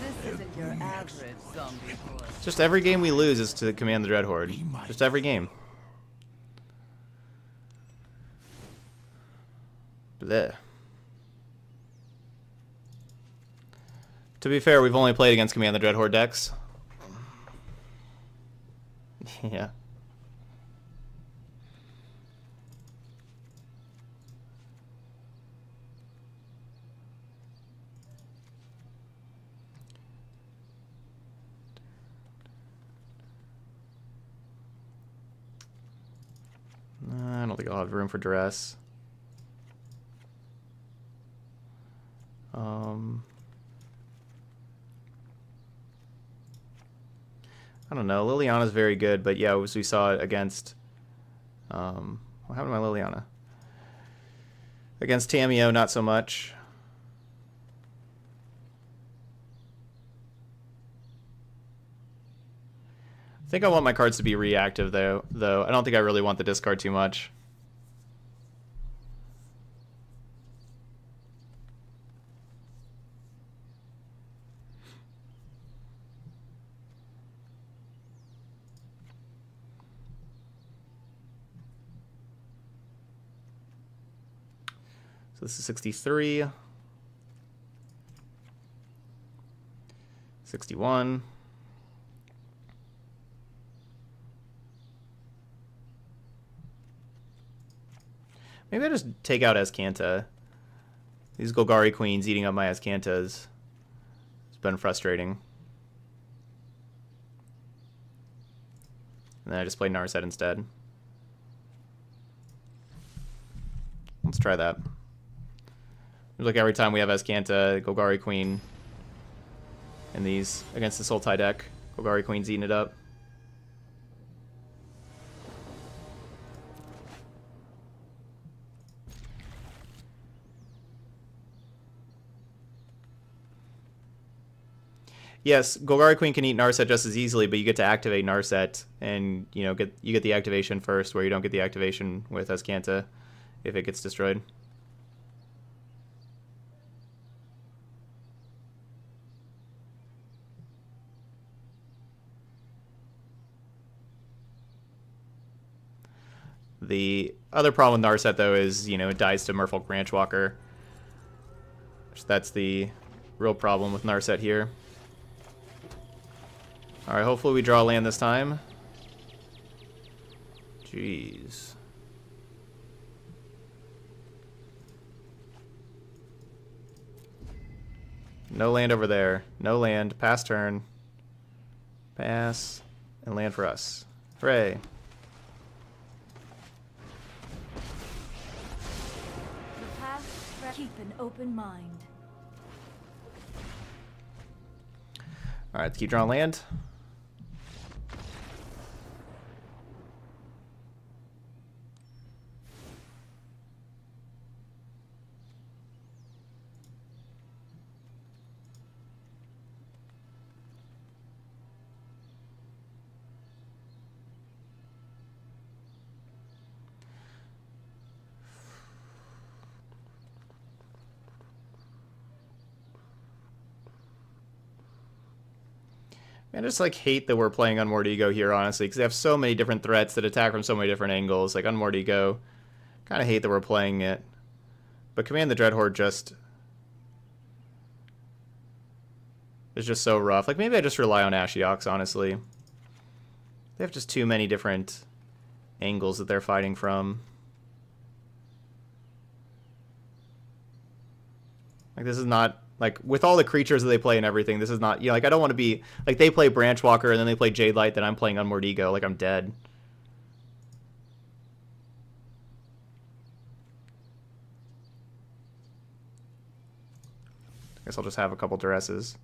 This isn't your average zombie horde. Just every game we lose is to command the Dread Horde. Just every game. Bleh. To be fair, we've only played against Command the Dread Horde decks. yeah. I don't think I'll have room for Duress. Um, I don't know. Liliana's very good, but yeah, as we saw against. Um, what happened to my Liliana? Against Tamiyo, not so much. I think I want my cards to be reactive though. Though I don't think I really want the discard too much. This is 63. 61. Maybe I just take out Azcanta. These Golgari queens eating up my Azcantas. It's been frustrating. And then I just play Narset instead. Let's try that. Like every time we have Azcanta, Golgari Queen in these against the Sultai deck. Golgari Queen's eating it up. Yes, Golgari Queen can eat Narset just as easily, but you get to activate Narset, and you know get you get the activation first, where you don't get the activation with Azcanta if it gets destroyed. The other problem with Narset, though, is, you know, it dies to Merfolk Branchwalker. So that's the real problem with Narset here. Alright, hopefully we draw land this time. Jeez. No land over there. No land. Pass turn. Pass. And land for us. Hooray. Keep an open mind. Alright, let's keep drawing land. I just like hate that we're playing Unmoored Ego here, honestly, because they have so many different threats that attack from so many different angles. Like Unmoored Ego, kind of hate that we're playing it. But Command the Dread Horde just is just so rough. Like maybe I just rely on Ashiok, honestly. They have just too many different angles that they're fighting from. Like this is not like with all the creatures that they play and everything, this is not you know like I don't want to be like they play Branchwalker and then they play Jadelight, then I'm playing Unmoored Ego, like I'm dead. I guess I'll just have a couple Duresses.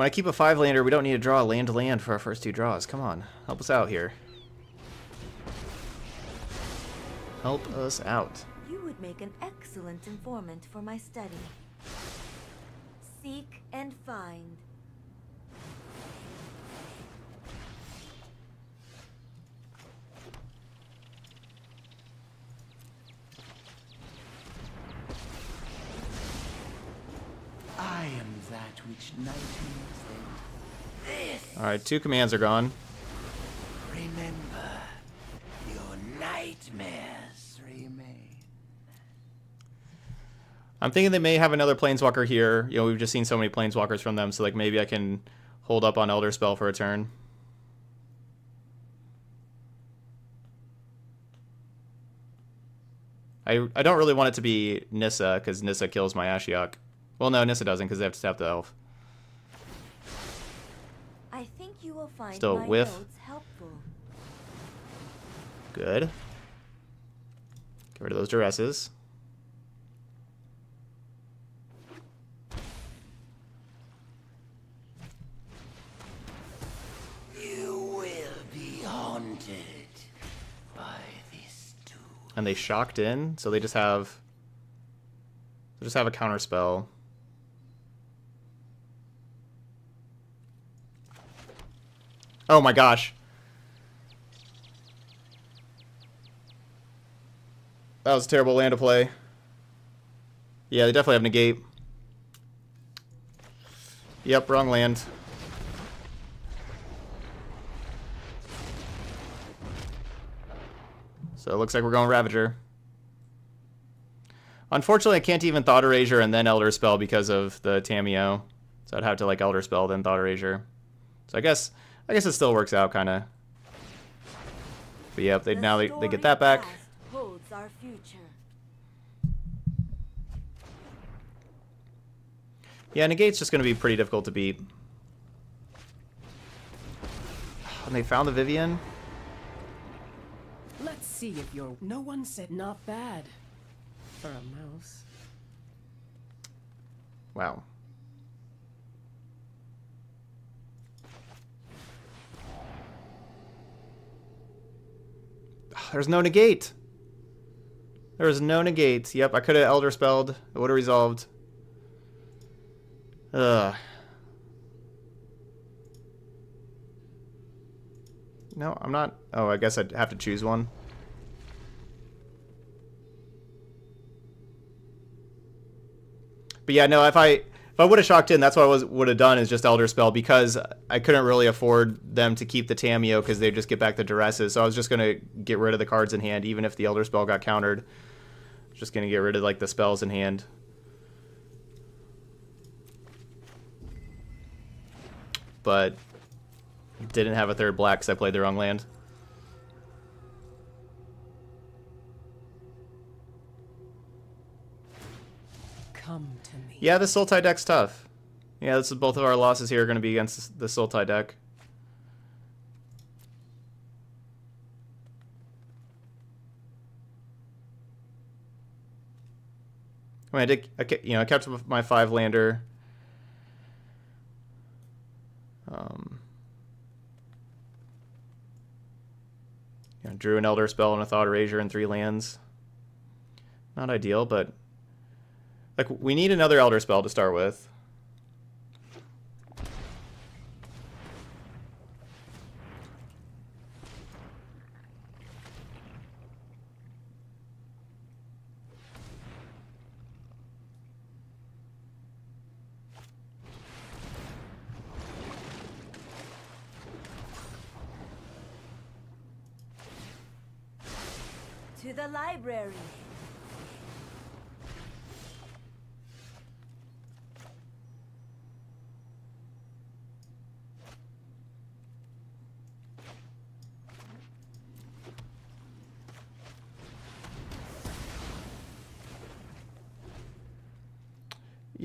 When I keep a five lander, we don't need to draw land to land for our first two draws. Come on, help us out here. Help us out. You would make an excellent informant for my study. Seek and find. I am that which nightmares then. This, All right, two commands are gone. remember, your nightmares remain. I'm thinking they may have another planeswalker here. You know, we've just seen so many planeswalkers from them, so like maybe I can hold up on Elder Spell for a turn. I I don't really want it to be Nissa because Nissa kills my Ashiok. Well, no, Nissa doesn't because they have to tap the elf. Still my whiff. helpful. Good. Get rid of those duresses. You will be haunted by this too. And they shocked in, so they just have they just have a counter spell. Oh my gosh. That was a terrible land to play. Yeah, they definitely have negate. Yep, wrong land. So it looks like we're going Ravager. Unfortunately, I can't even Thought Erasure and then Elder Spell because of the Tamiyo. So I'd have to like Elder Spell then Thought Erasure. So I guess I guess it still works out kind of. But yep, they The now they, they get that back. past Holds our future. Yeah, Negate's just going to be pretty difficult to beat. And they found the Vivien. Let's see if you're. No one said not bad for a mouse. Wow. There's no negate. There's no negate. Yep, I could have Elder Spelled. It would have resolved. Ugh. No, I'm not. Oh, I guess I'd have to choose one. But yeah, no, if I if I would have shocked in, that's what I was would have done is just Elder Spell because I couldn't really afford them to keep the Tamiyo because they just get back the duresses. So I was just gonna get rid of the cards in hand, even if the Elder Spell got countered. Just gonna get rid of like the spells in hand. But didn't have a third black because I played the wrong land. Come to me. Yeah, the Sultai deck's tough. Yeah, this is both of our losses here are going to be against the Sultai deck. I mean, I did, I, you know, I kept my five lander. Um, you know, drew an Elder Spell and a Thought Erasure and three lands. Not ideal, but like we need another Elder Spell to start with.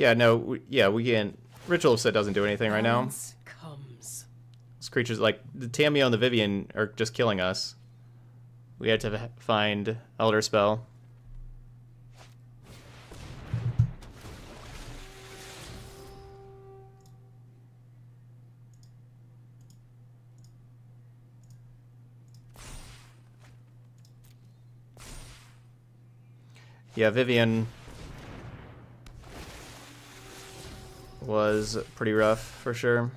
Yeah, no, we, yeah, we can. Ritual of Soot doesn't do anything right now. Comes. These creatures like the Tamiyo and the Vivien are just killing us. We had to find Elder Spell. Yeah, Vivien was pretty rough for sure.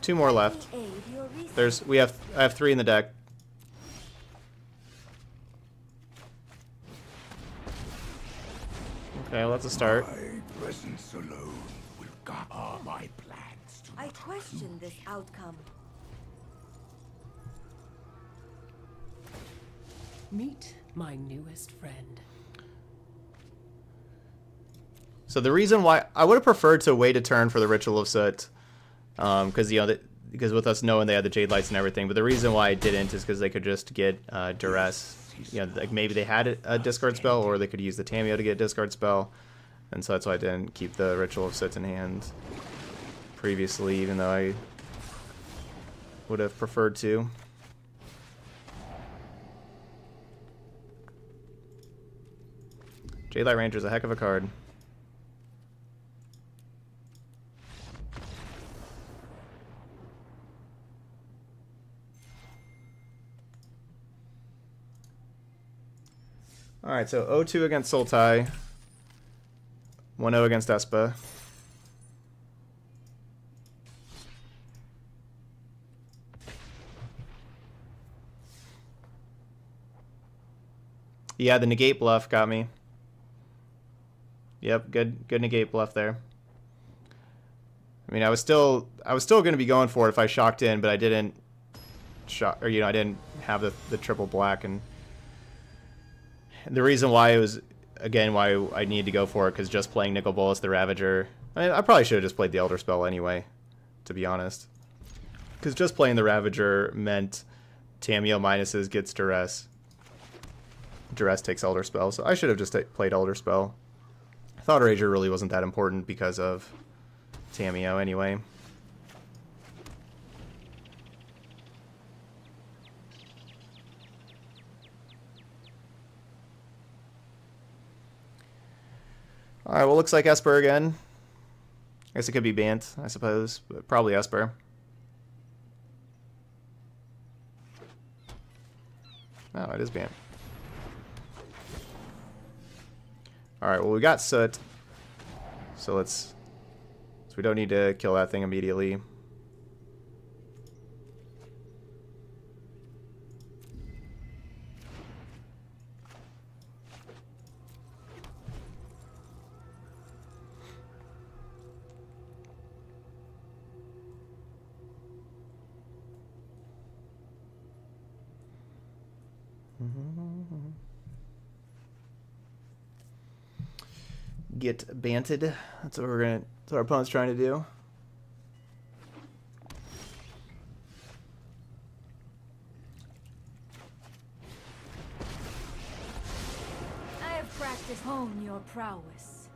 Two more left. Aid your research. There's we have I have three in the deck. Okay, well, that's a start. My presence alone will all my plans to I question this outcome. Meet my newest friend. So the reason why I would have preferred to wait a turn for the Ritual of Soot, because you know because with us knowing they had the Jadelights and everything, but the reason why I didn't is because they could just get uh, duress. You know, like maybe they had a, a discard spell, or they could use the Tamiyo to get a discard spell, and so that's why I didn't keep the Ritual of Soot in hand previously, even though I would have preferred to. Jadelight Ranger is a heck of a card. Alright, so 0-2 against Sultai. 1-0 against Esper. Yeah, the negate bluff got me. Yep, good good negate bluff there. I mean, I was still I was still going to be going for it if I shocked in, but I didn't shock or you know, I didn't have the the triple black and the reason why it was again why I needed to go for it cuz just playing Nicol Bolas the Ravager. I, mean, I probably should have just played the Elder Spell anyway, to be honest. Cuz just playing the Ravager meant Tamiyo minuses gets duress. Duress takes Elder Spell, so I should have just played Elder Spell. Thought Rager really wasn't that important because of Tamiyo anyway. Alright, well looks like Esper again. I guess it could be Bant, I suppose, but probably Esper. Oh, it is Bant. Alright, well we got Soot. So let's... So we don't need to kill that thing immediately. Get banted. That's what we're gonna. That's what our opponent's trying to do. I have practiced hone your prowess.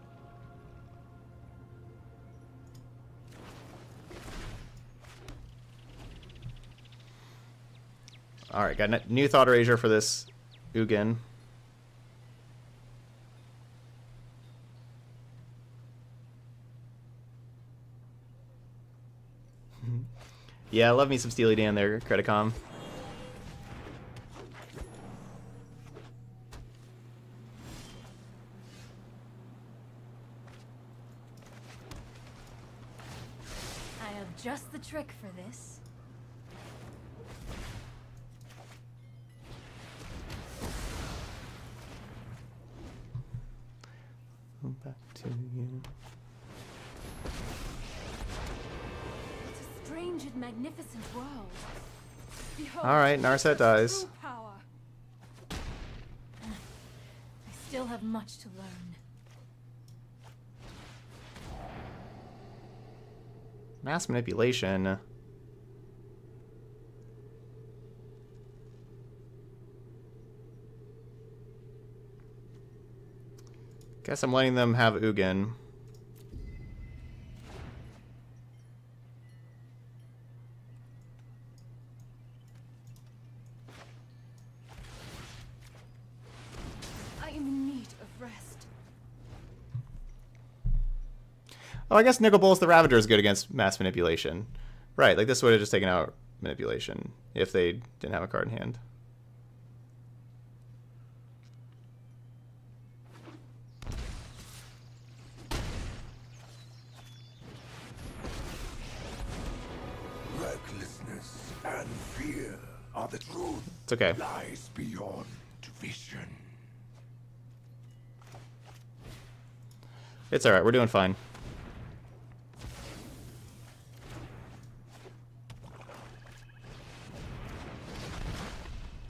All right, got a new Thought Erasure for this Ugin. Yeah, love me some Steely Dan there, Criticom. Narset dies. I still have much to learn. Mass manipulation. Guess I'm letting them have Ugin. Oh, I guess Nicol Bolas the Ravager is good against mass manipulation. Right, like this would have just taken out manipulation if they didn't have a card in hand. Recklessness and fear are the truth. It's okay. Lies beyond vision. It's alright, we're doing fine.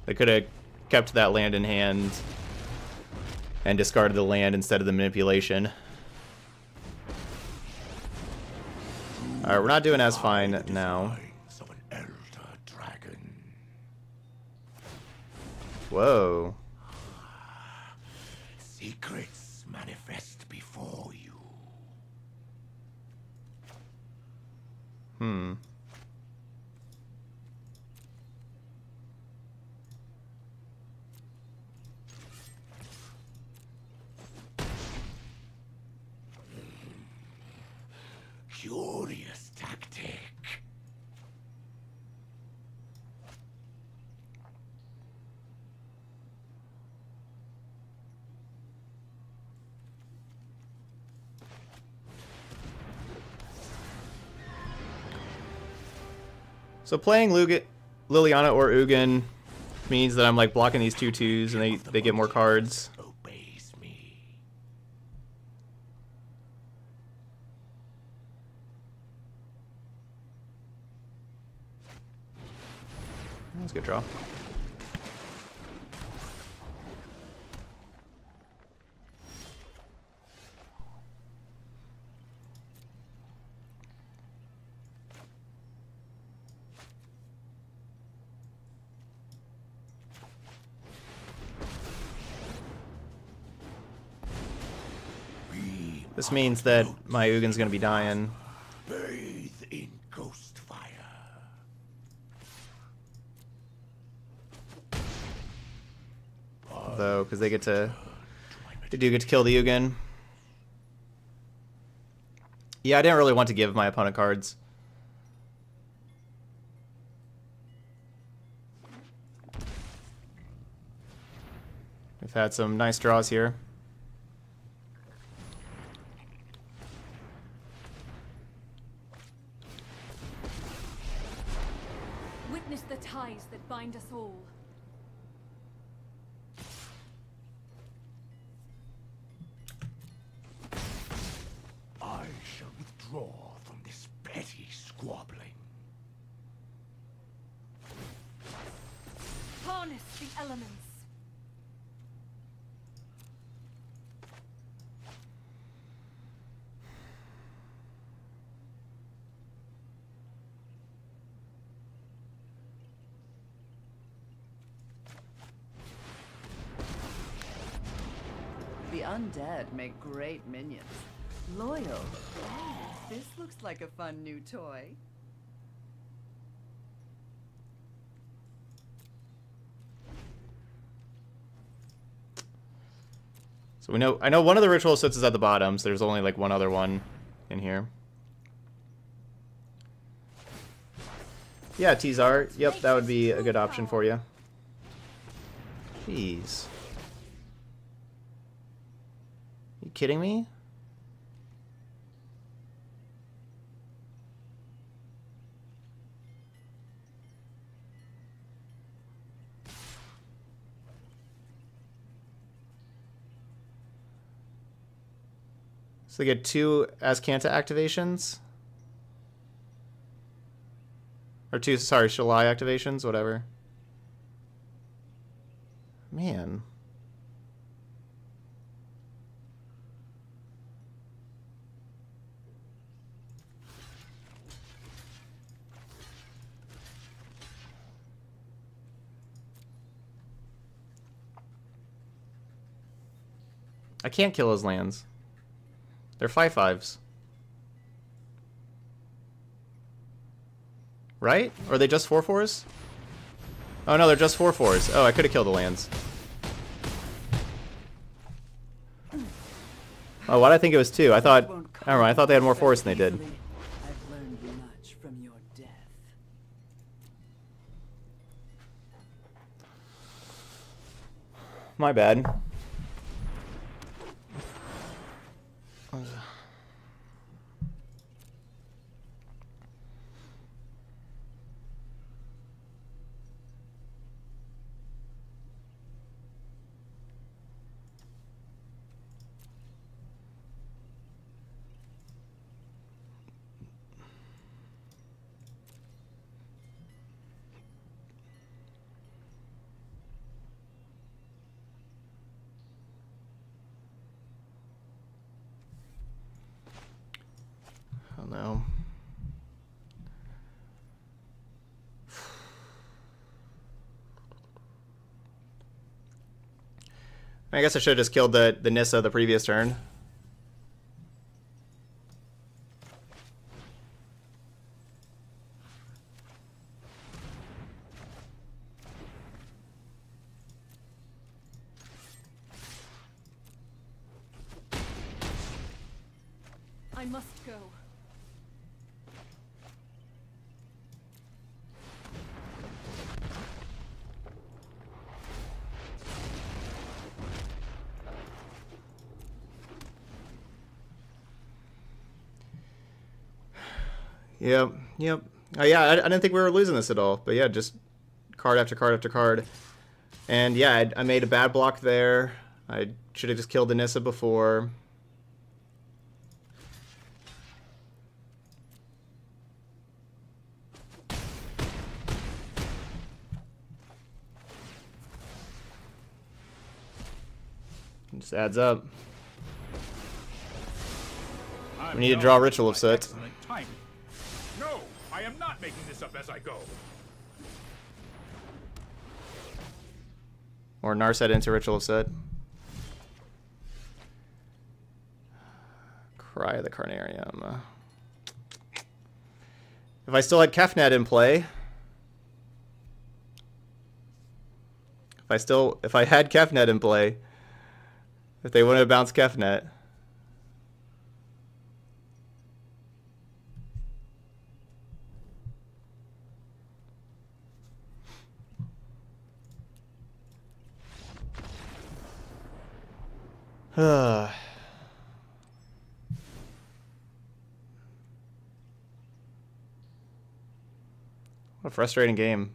They could have kept that land in hand and discarded the land instead of the manipulation. Alright, we're not doing as fine now. Whoa. Secrets manifest before you. Hmm. Curious tactic. So playing Luga Liliana or Ugin means that I'm like blocking these two twos and they, they get more cards. That's a good draw. This means that my Ugin's gonna be dying. Bathe in ghost fire. Though, because they get to... They do get to kill the Ugin. Yeah, I didn't really want to give my opponent cards. We've had some nice draws here. Witness the ties that bind us all. I shall withdraw from this petty squabbling. Harness the elements. The make great minions. Loyal. This looks like a fun new toy. So we know, I know one of the ritual sits is at the bottom, so there's only like one other one in here. Yeah, Tizar. Yep, that would be a good option for you. Jeez. You kidding me? So they get two Azcanta activations? Or two, sorry, Shalai activations, whatever. Man. I can't kill his lands. They're five fives. Right? Or are they just four fours? Oh no, they're just four fours. Oh, I could have killed the lands. Oh, why did I think it was two? I thought, I don't know, I thought they had more fours than they did. My bad. I guess I should have just killed the, the Nissa the previous turn. I must go. Yep, yep. Oh yeah, I, I didn't think we were losing this at all, but yeah, just card after card after card. And yeah, I, I made a bad block there. I should have just killed the Nissa before. Just adds up. We need to draw Ritual of Soot. Making this up as I go. Or Narset into Ritual of Soot. Cry of the Carnarium. If I still had Kefnet in play. If I still if I had Kefnet in play. If they wouldn't have bounced Kefnet. what a frustrating game.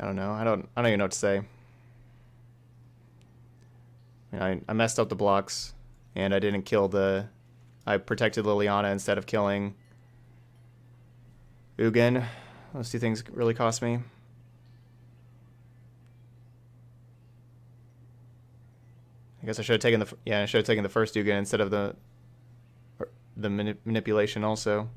I don't know. I don't. I don't even know what to say. I, mean, I, I messed up the blocks, and I didn't kill the. I protected Liliana instead of killing Ugin. Those two things really cost me. I guess I should have taken the yeah I should have taken the first Ugin instead of the the mani- manipulation also.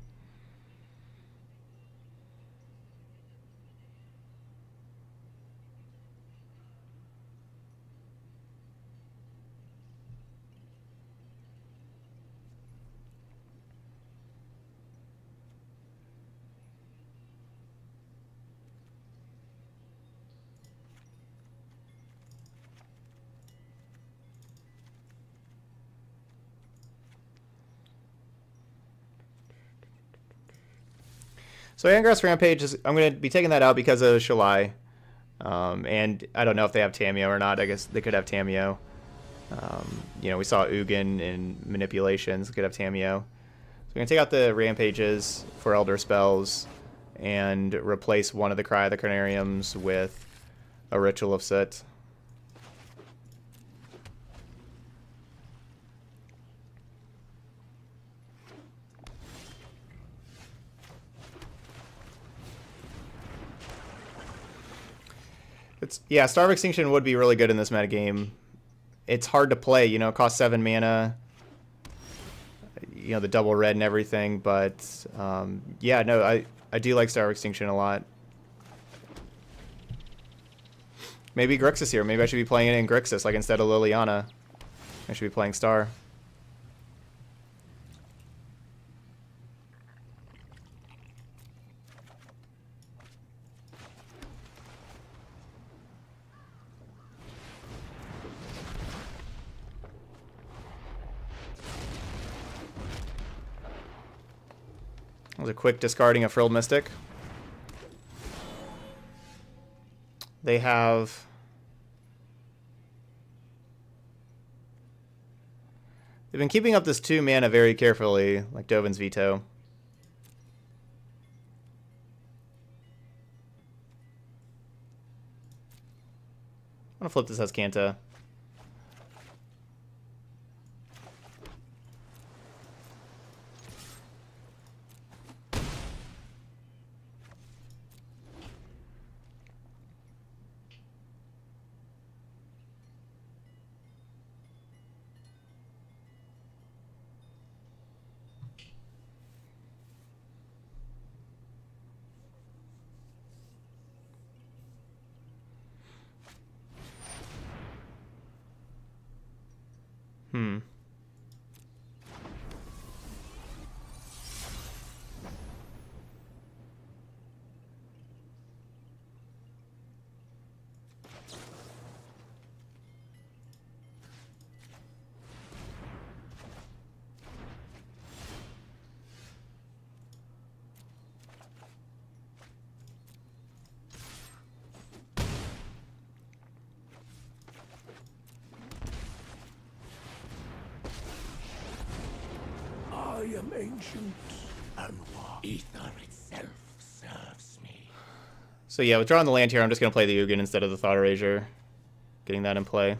So Angrath's Rampage is I'm gonna be taking that out because of Shalai. Um, and I don't know if they have Tamiyo or not. I guess they could have Tamiyo. Um, you know, we saw Ugin in manipulations. Could have Tamiyo. So we're gonna take out the Rampages for Elder Spells and replace one of the Cry of the Carnariums with a Ritual of Soot. It's yeah, Star of Extinction would be really good in this metagame. It's hard to play, you know, it costs seven mana. You know, the double red and everything, but um, yeah, no, I, I do like Star of Extinction a lot. Maybe Grixis here. Maybe I should be playing it in Grixis, like instead of Liliana. I should be playing Star. A quick discarding of Frilled Mystic. They have... They've been keeping up this two mana very carefully, like Dovin's Veto. I'm gonna flip this Azcanta. Hmm. I am ancient and wise. Ether itself serves me. So yeah, withdrawing the land here, I'm just going to play the Ugin instead of the Thought Erasure. Getting that in play.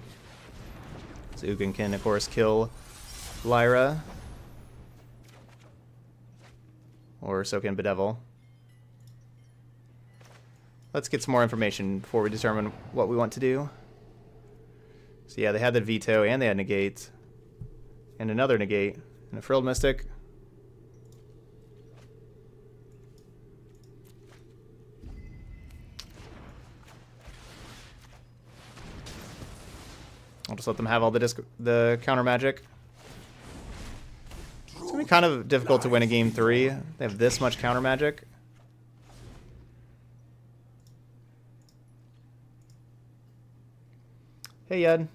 So Ugin can, of course, kill Lyra. Or so can Bedevil. Let's get some more information before we determine what we want to do. So yeah, they had the Veto, and they had Negate. And another Negate. And a Frilled Mystic. Just let them have all the disc the counter magic. It's gonna be kind of difficult to win a game three. They have this much counter magic. Hey, Yed.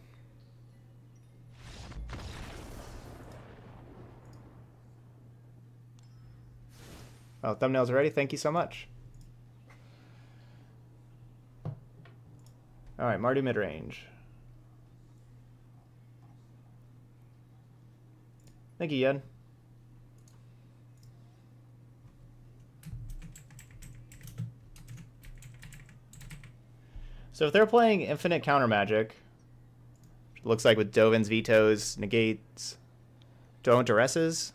Oh, thumbnails are ready. Thank you so much. All right, Mardu midrange. Thank you, Yen. So if they're playing infinite counter magic, looks like with Dovin's vetoes, negates, don't duresses.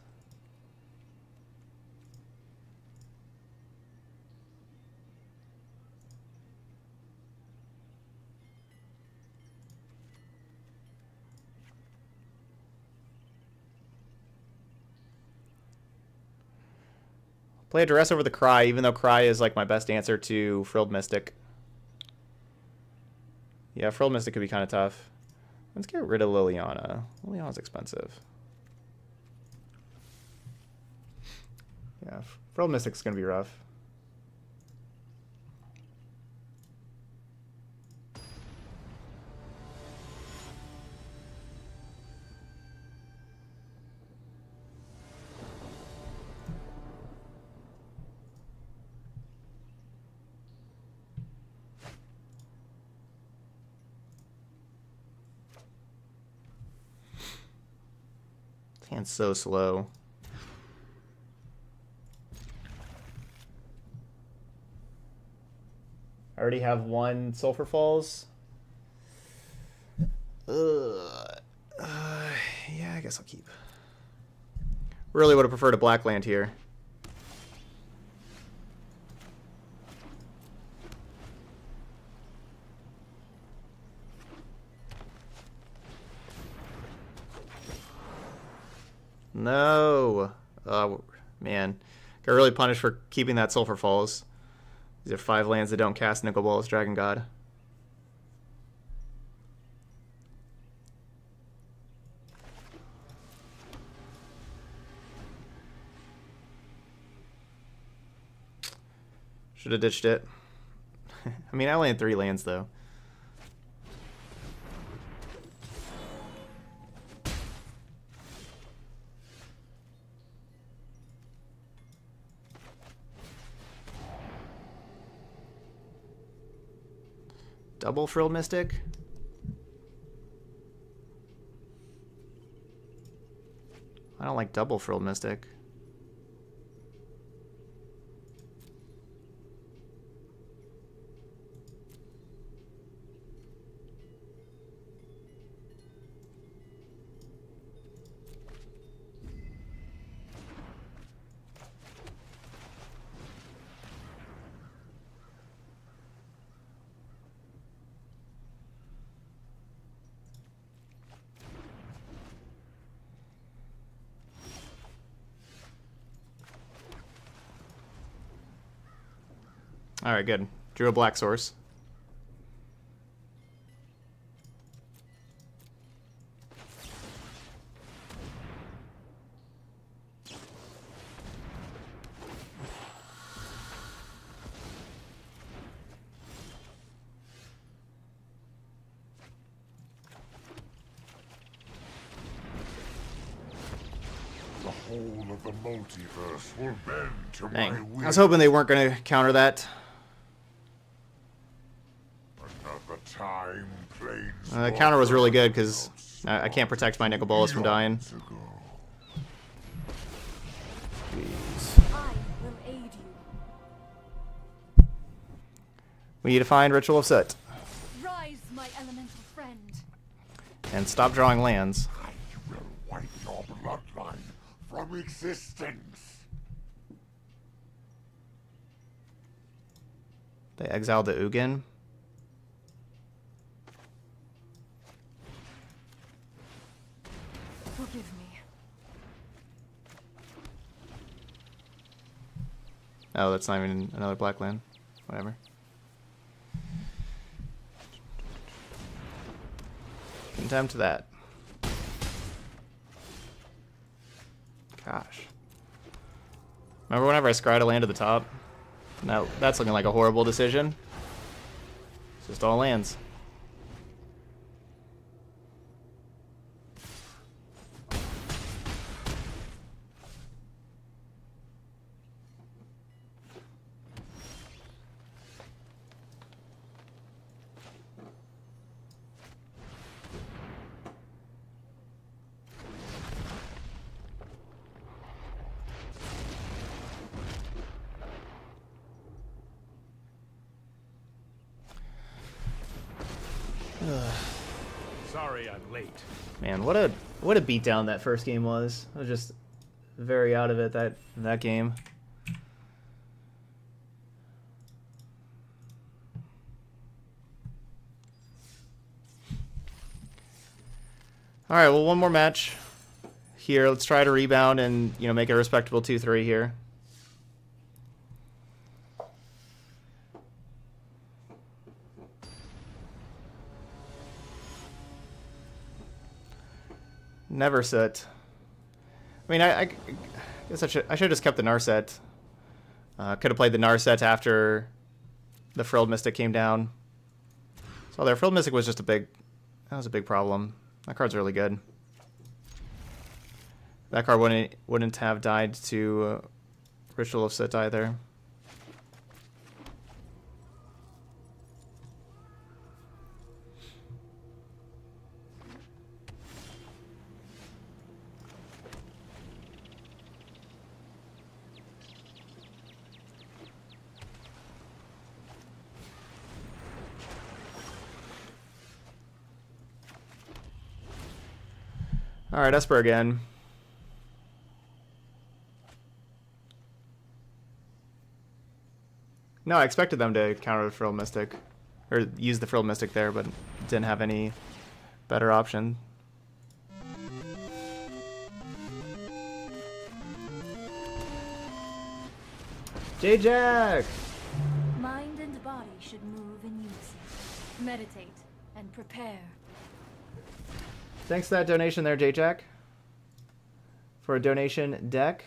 Play Duress over the Cry, even though Cry is like my best answer to Frilled Mystic. Yeah, Frilled Mystic could be kind of tough. Let's get rid of Liliana. Liliana's expensive. Yeah, Frilled Mystic's going to be rough. Hand's so slow. I already have one Sulphur Falls. Ugh. Uh, yeah, I guess I'll keep. Really would have preferred a black land here. No. Oh, man. Got really punished for keeping that Sulphur Falls. These are five lands that don't cast Nicol Bolas, Dragon God. Should have ditched it. I mean, I only had three lands, though. Double Frilled Mystic? I don't like double Frilled Mystic. Alright, good. Drew a black source. The whole of the multiverse will bend to my Dang. I was hoping they weren't going to counter that. Another time planes. Uh, the counter was really good because I, I can't protect my Nicol Bolas from dying. I will aid you. We need to find Ritual of Soot Rise, my elemental friend. and stop drawing lands. I will wipe your bloodline from existence. They exiled the Ugin. Oh, that's not even another black land. Whatever. Contempt that. Gosh. Remember whenever I scryed a land to the top? Now that's looking like a horrible decision. It's just all lands. Sorry I'm late. Man, what a what a beatdown that first game was. I was just very out of it that that game. All right, well, one more match here. Let's try to rebound and you know make a respectable two three here. Never sit. I mean, I, I guess I should I should have just kept the Narset. Uh, could have played the Narset after the Frilled Mystic came down. So their Frilled Mystic was just a big that was a big problem. That card's really good. That card wouldn't wouldn't have died to uh, Ritual of Soot either. All right, Esper again. No, I expected them to counter the Frill Mystic. Or use the Frill Mystic there, but didn't have any better option. J-Jack! Mind and body should move in unison. Meditate and prepare. Thanks for that donation there, J-Jack. For a donation deck.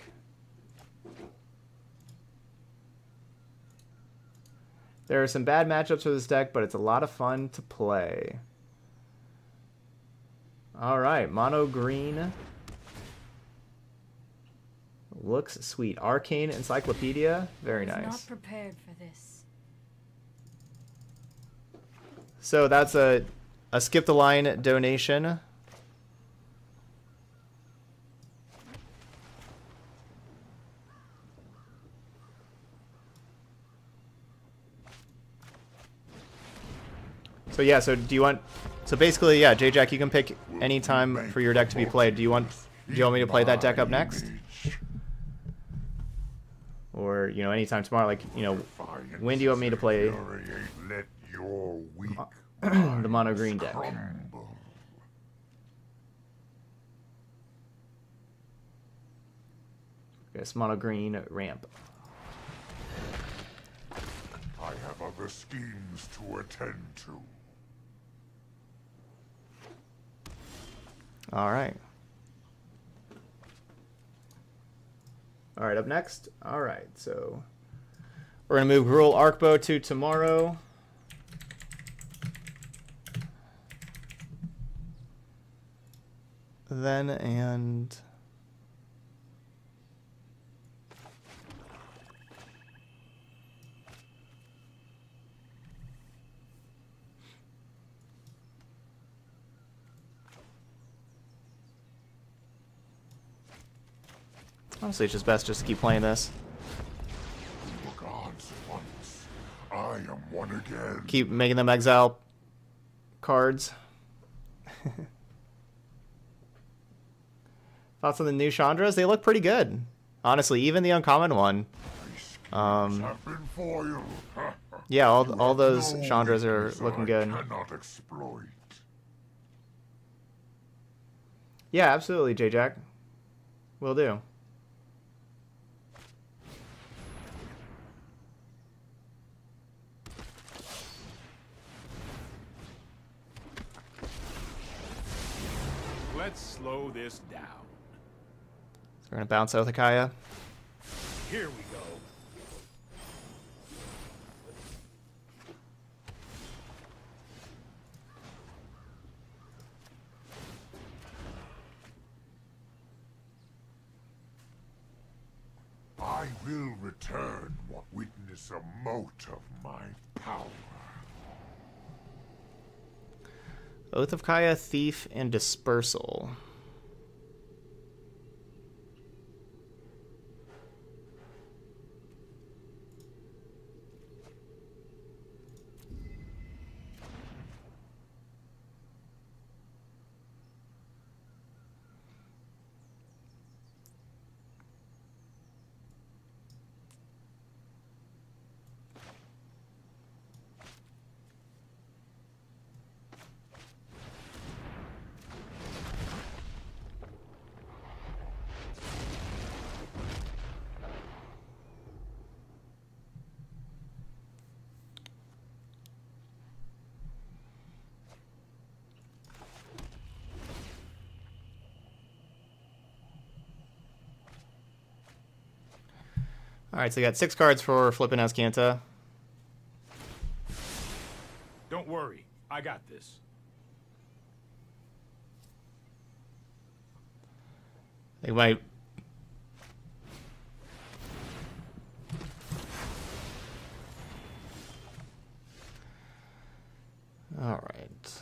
There are some bad matchups for this deck, but it's a lot of fun to play. Alright, mono green. Looks sweet. Arcane Encyclopedia. Very nice. not prepared for this. So that's a a skip the line donation. So yeah, so do you want so basically yeah, J Jack you can pick any time for your deck to be played. Do you want do you want me to play that deck up next? Or, you know, anytime tomorrow, like, you know, when do you want me to play the mono green deck? Yes, mono green ramp. I have other schemes to attend to. All right. All right, up next. All right, so we're gonna move Gruul Arcbow to tomorrow. Then and honestly, it's just best just to keep playing this. I am one again. Keep making them exile cards. Thoughts on the new Chandras? They look pretty good. Honestly, even the uncommon one. Um, yeah, all, all those Chandras are looking good. Yeah, absolutely, J Jack. Will do. Let's slow this down. So we're gonna bounce Oath of Kaya. Here we go. I will return what witness a mote of my power. Oath of Kaya, Thief, and Dispersal. All right, so you got six cards for flipping Azcanta. Don't worry, I got this. They might. All right.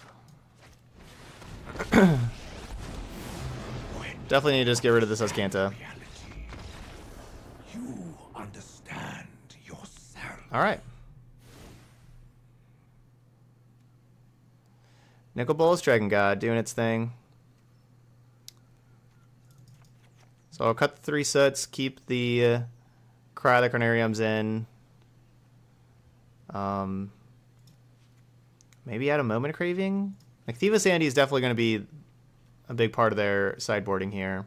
Definitely need to just get rid of this Azcanta. You understand yourself. All right. Nicol Bolas Dragon God doing its thing. So I'll cut the three sets, keep the uh, Cry the Carnariums in. Um, maybe add a Moment Craving? Like Thief of Sanity is definitely going to be a big part of their sideboarding here.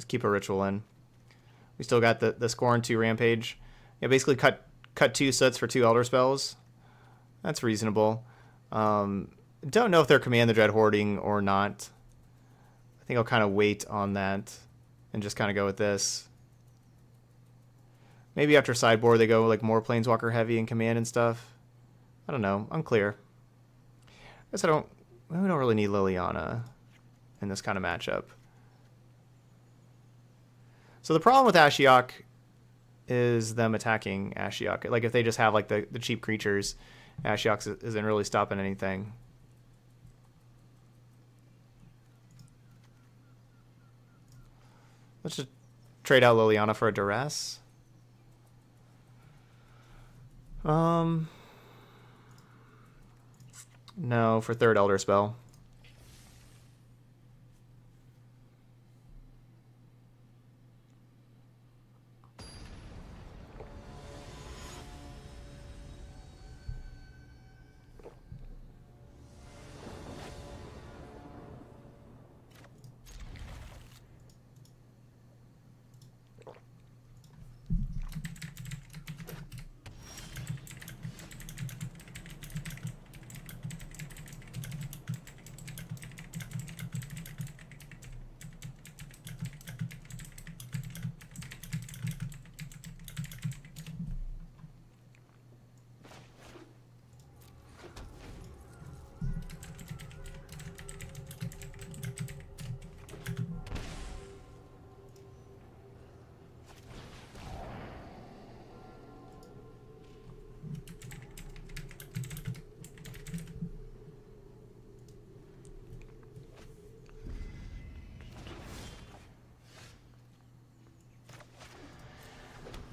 Just keep a ritual in. We still got the the Scorn two Rampage. Yeah, basically cut cut two sets for two Elder spells. That's reasonable. Um, don't know if they're Command the Dread Hoarding or not. I think I'll kind of wait on that and just kind of go with this. Maybe after sideboard they go like more Planeswalker heavy and Command and stuff. I don't know. I'm unclear. I guess I don't. We don't really need Liliana in this kind of matchup. So the problem with Ashiok is them attacking Ashiok. Like if they just have like the, the cheap creatures, Ashiok isn't really stopping anything. Let's just trade out Liliana for a Duress. Um, no, for third Elder Spell.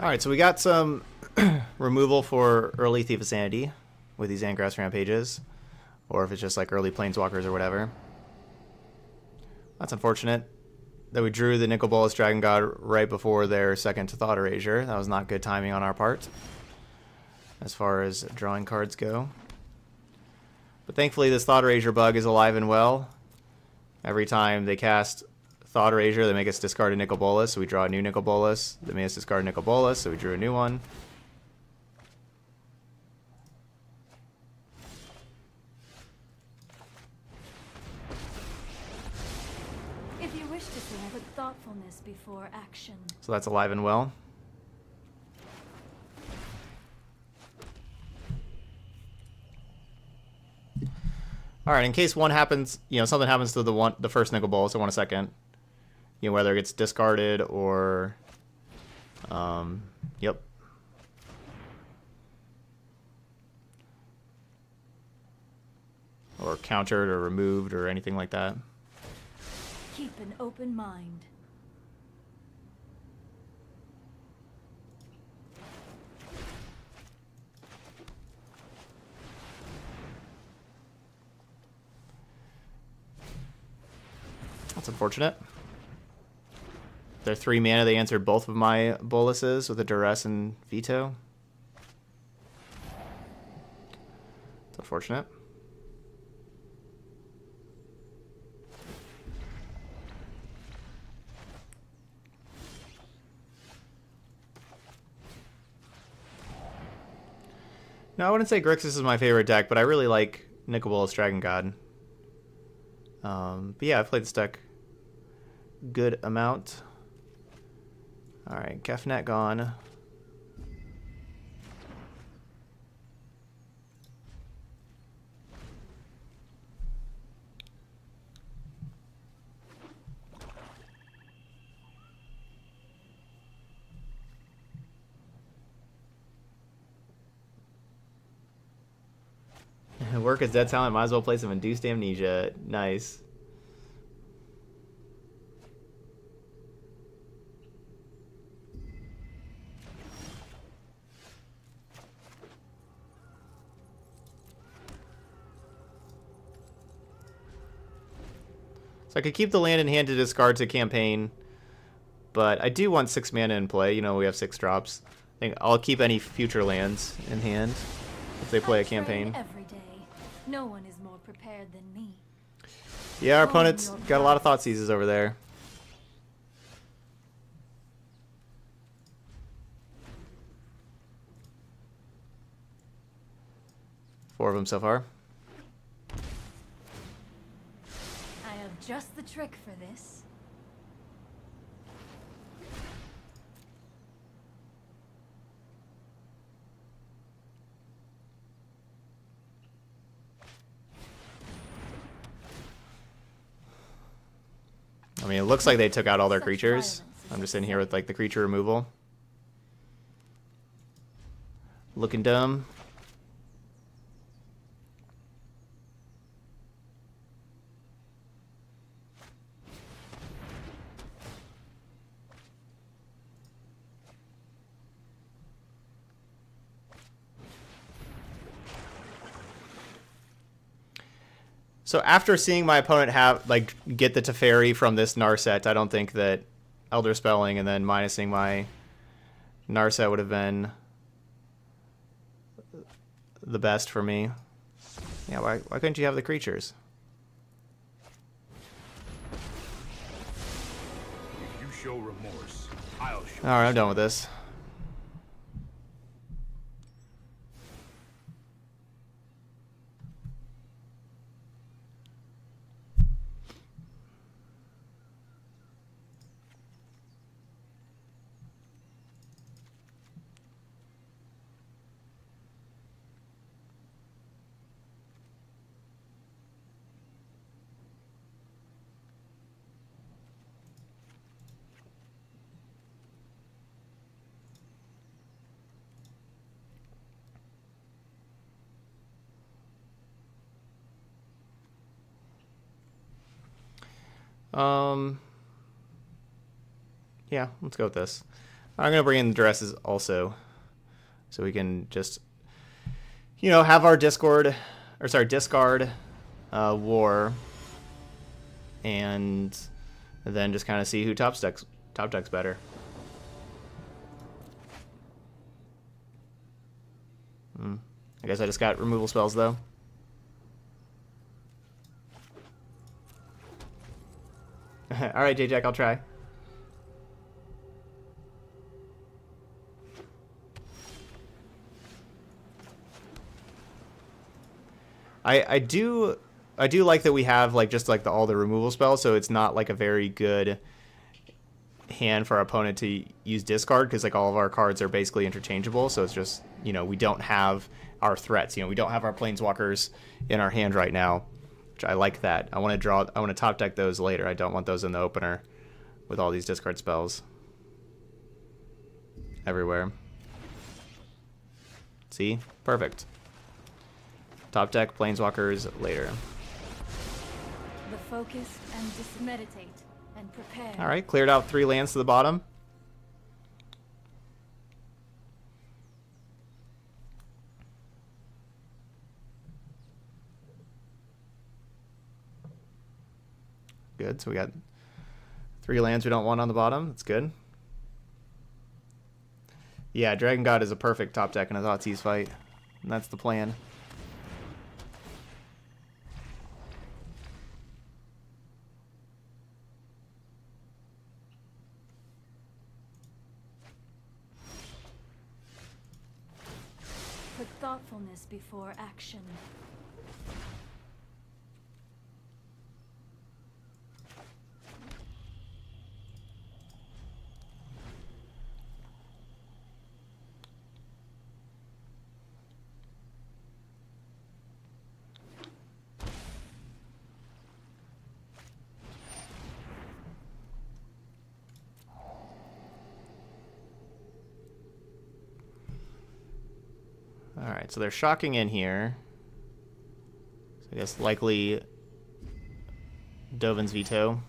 All right, so we got some removal for early Thief of Sanity with these Angrath's Rampages, or if it's just like early Planeswalkers or whatever. That's unfortunate that we drew the Nicol Bolas Dragon God right before their second Thought Erasure. That was not good timing on our part as far as drawing cards go. But thankfully this Thought Erasure bug is alive and well. Every time they cast Thought Erasure, they make us discard a Nicol Bolas, so we draw a new Nicol Bolas. They made us discard Nicol Bolas, so we drew a new one. If you wish to put thoughtfulness before action. So that's alive and well. All right, in case one happens, you know, something happens to the one, the first Nicol Bolas, I want a second. You know, whether it gets discarded or, um, yep. Or countered or removed or anything like that. Keep an open mind. That's unfortunate. They're three mana. They answered both of my Bolases with a duress and veto. It's unfortunate. No, I wouldn't say Grixis is my favorite deck, but I really like Nicol Bolas Dragon God. Um, but yeah, I've played this deck good amount. Alright, Kefnet gone. Work as dead talent, might as well play some induced amnesia. Nice. I could keep the land in hand to discard to campaign, but I do want six mana in play. You know, we have six drops. I think I'll keep any future lands in hand if they play I a campaign. Every day. No one is more prepared than me. Yeah, our opponent's your got a lot of Thoughtseizes over there. Four of them so far. Just the trick for this. I mean, it looks like they took out all their creatures. I'm just sitting here with like the creature removal. Looking dumb. So after seeing my opponent have like get the Teferi from this Narset, I don't think that Elder Spelling and then minusing my Narset would have been the best for me. Yeah, why, why couldn't you have the creatures? If you show remorse, I'll show Alright, I'm done with this. Um, yeah, let's go with this. I'm gonna bring in the Duresses also, so we can just, you know, have our Discord, or sorry, discard, uh, war, and then just kind of see who top decks top decks better. Hmm. I guess I just got removal spells though. All right, J Jack, I'll try. I I do I do like that we have like just like the all the removal spells, so it's not like a very good hand for our opponent to use discard because like all of our cards are basically interchangeable. So it's just you know we don't have our threats. You know we don't have our planeswalkers in our hand right now. I like that. I want to draw. I want to top deck those later. I don't want those in the opener with all these discard spells everywhere. See, perfect. Top deck planeswalkers later. The focus and just meditate and prepare. All right, cleared out three lands to the bottom. Good. So we got three lands we don't want on the bottom. That's good. Yeah, Dragon God is a perfect top deck in a Thoughtseize fight. And that's the plan. Put thoughtfulness before action. Alright, so they're shocking in here. So I guess likely Dovin's veto.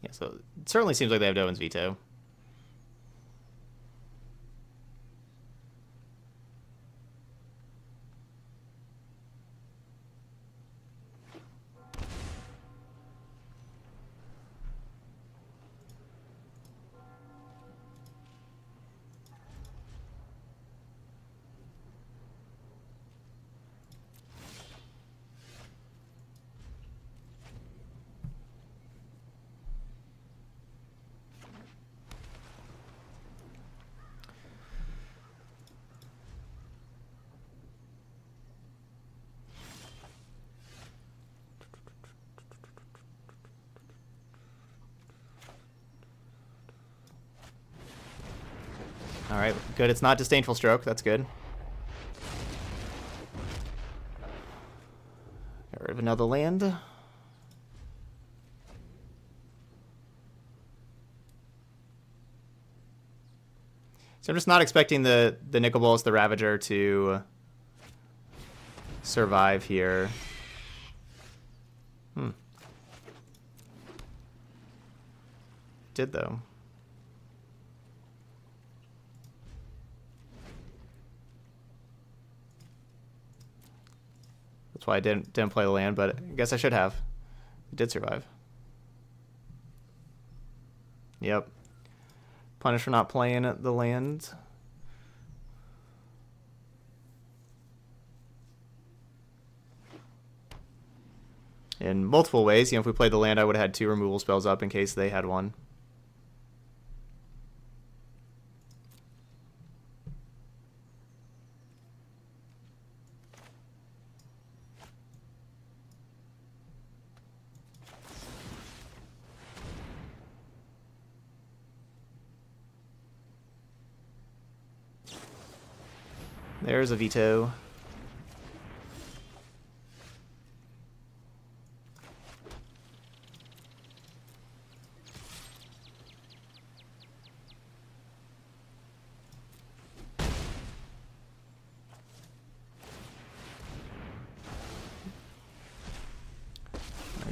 Yeah, so it certainly seems like they have Dovin's veto. Alright, good. It's not Disdainful Stroke. That's good. Get rid of another land. So I'm just not expecting the, the Nicol Bolas, the Ravager, to survive here. Hmm. Did though. That's why I didn't didn't play the land, but I guess I should have. It did survive. Yep. Punish for not playing the land. In multiple ways, you know, if we played the land, I would have had two removal spells up in case they had one. There's a veto.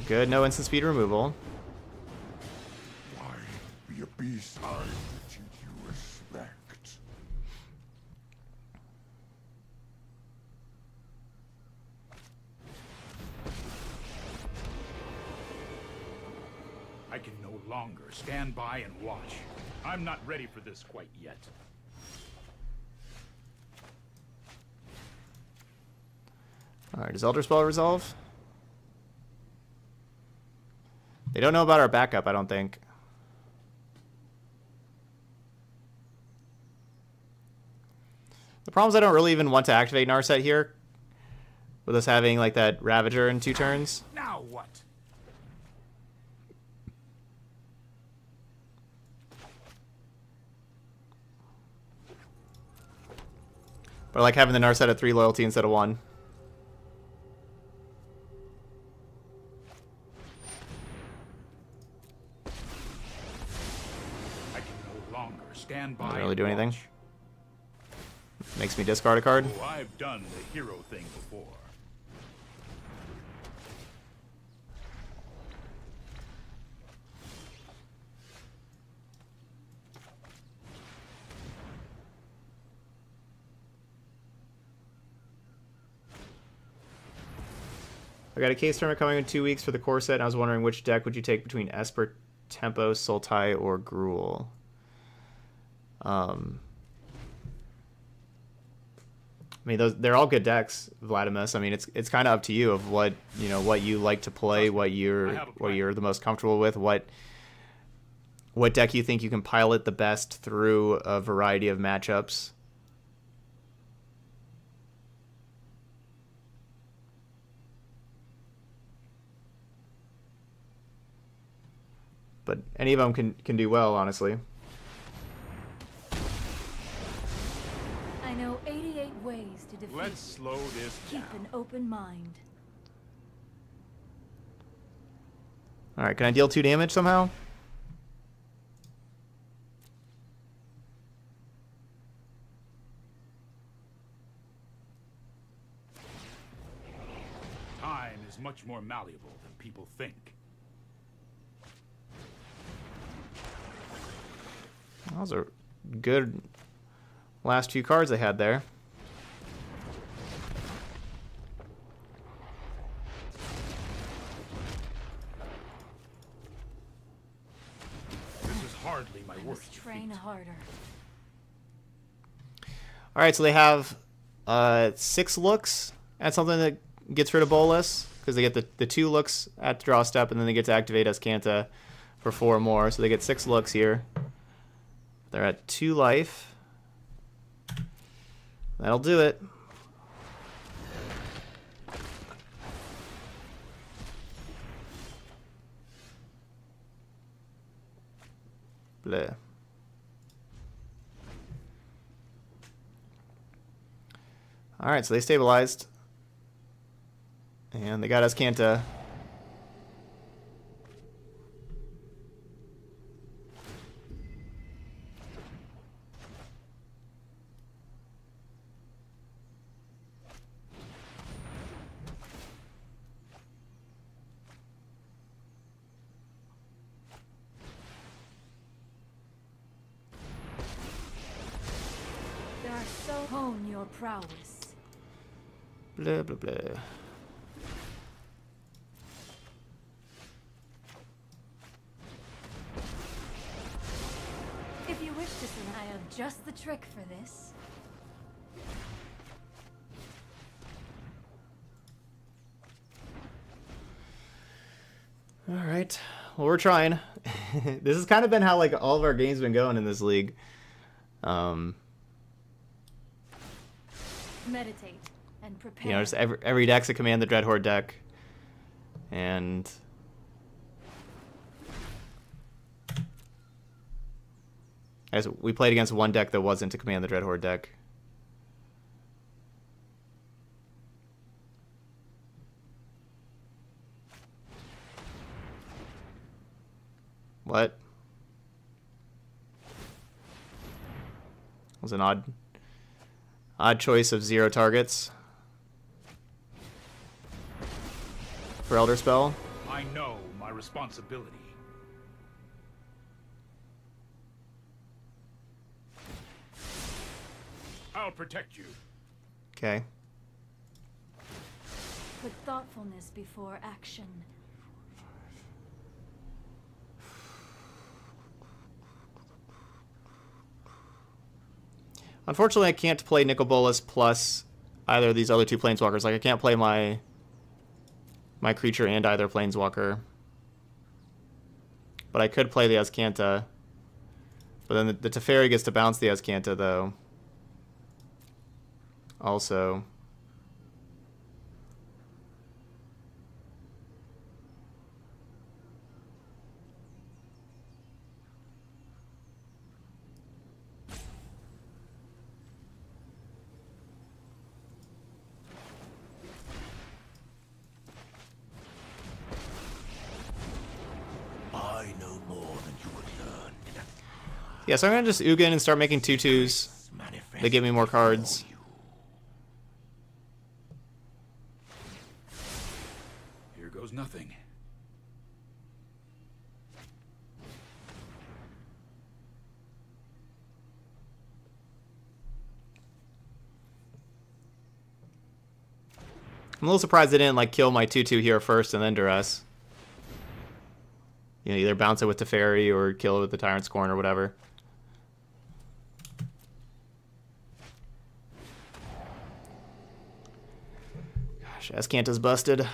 Good, no instant speed removal. By and watch. I'm not ready for this quite yet. Alright, does Elder Spell resolve? They don't know about our backup, I don't think. The problem is I don't really even want to activate Narset here. With us having like that Ravager in two turns. Now what? I like having the Narset at three loyalty instead of one. I can no longer stand by Doesn't really do anything. Makes me discard a card. Oh, I've done the hero thing before. I got a case tournament coming in two weeks for the core set, and I was wondering which deck would you take between Esper, Tempo, Sultai, or Gruul? Um, I mean, those they're all good decks, Vladimus. I mean, it's it's kind of up to you of what you know what you like to play, what you're I have a what you're the most comfortable with, what what deck you think you can pilot the best through a variety of matchups. But any of them can can do well, honestly. I know 88 ways to defeat. Let's slow this Keep down. an open mind. All right, can I deal two damage somehow? Time is much more malleable than people think. Those are good last few cards they had there. This is hardly my worst train defeat. harder. All right, so they have uh, six looks at something that gets rid of Bolus because they get the, the two looks at the draw step and then they get to activate Azcanta for four more. So they get six looks here. They're at two life. That'll do it. Bleh. Alright, so they stabilized. And they got Azcanta. So hone your prowess. Blah, blah, blah. If you wish to see, I have just the trick for this. Alright. Well, we're trying. this has kind of been how like all of our games been going in this league. Um, Meditate and prepare. you know, just every, every deck's a Command the Dreadhorde deck. And... As we played against one deck that wasn't a Command the Dreadhorde deck. What? Was an odd odd choice of zero targets for Elder Spell. I know my responsibility. I'll protect you. Okay. Put thoughtfulness before action. Unfortunately, I can't play Nicol Bolas plus either of these other two planeswalkers. Like, I can't play my my creature and either planeswalker. But I could play the Azcanta. But then the, the Teferi gets to bounce the Azcanta, though. Also. Yeah, so I'm to just Ugin and start making tutus. Manifest They give me more cards. Here goes nothing. I'm a little surprised they didn't like kill my 2-2 here first and then duress. You know, either bounce it with Teferi or kill it with the Tyrant's Scorn or whatever. Gosh, Azcanta's busted.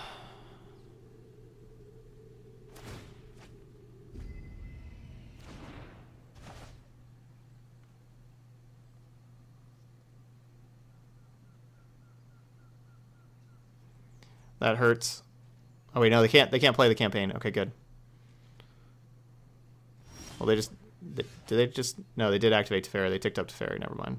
That hurts. Oh wait, no, they can't. They can't play the campaign. Okay, good. Well, they just did they just no? They did activate Teferi. They ticked up Teferi. Never mind.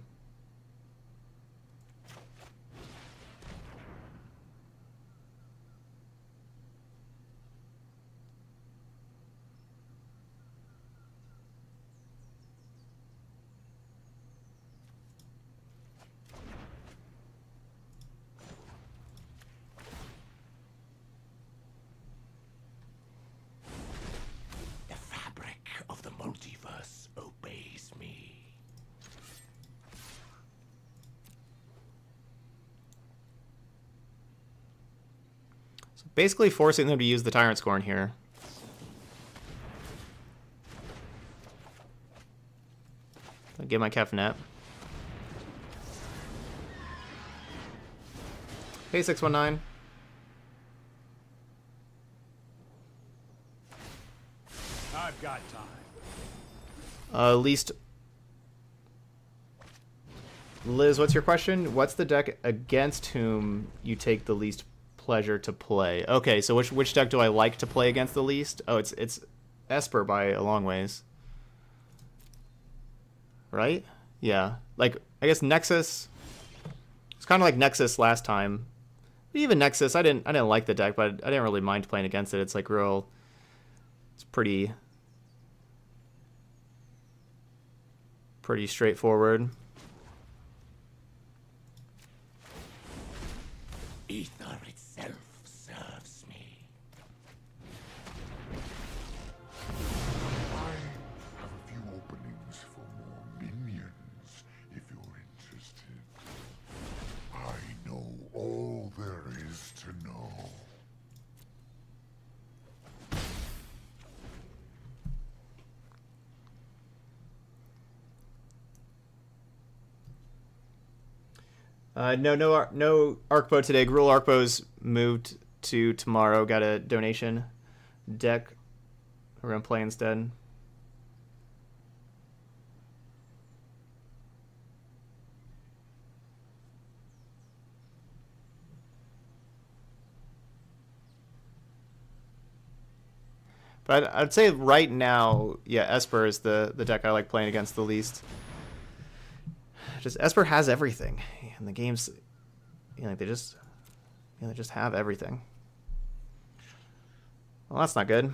The fabric of the multiverse obeys me. So basically, forcing them to use the Tyrant Scorn here. I'll get my Kefnet. Hey, six one nine. I've got time. Uh, least. Liz, what's your question? What's the deck against whom you take the least pleasure to play? Okay, so which which deck do I like to play against the least? Oh, it's it's Esper by a long ways. Right? Yeah. Like I guess Nexus, It's kind of like Nexus last time. Even Nexus, I didn't I didn't like the deck, but I didn't really mind playing against it. It's like real. It's pretty. Pretty straightforward. Uh, no, no, no Arcbo today. Gruul Arcbo's moved to tomorrow. Got a donation deck. We're gonna play instead. But I'd, I'd say right now, yeah, Esper is the the deck I like playing against the least. Just Esper has everything, and the games, you know, they just, you know, they just have everything. Well, that's not good.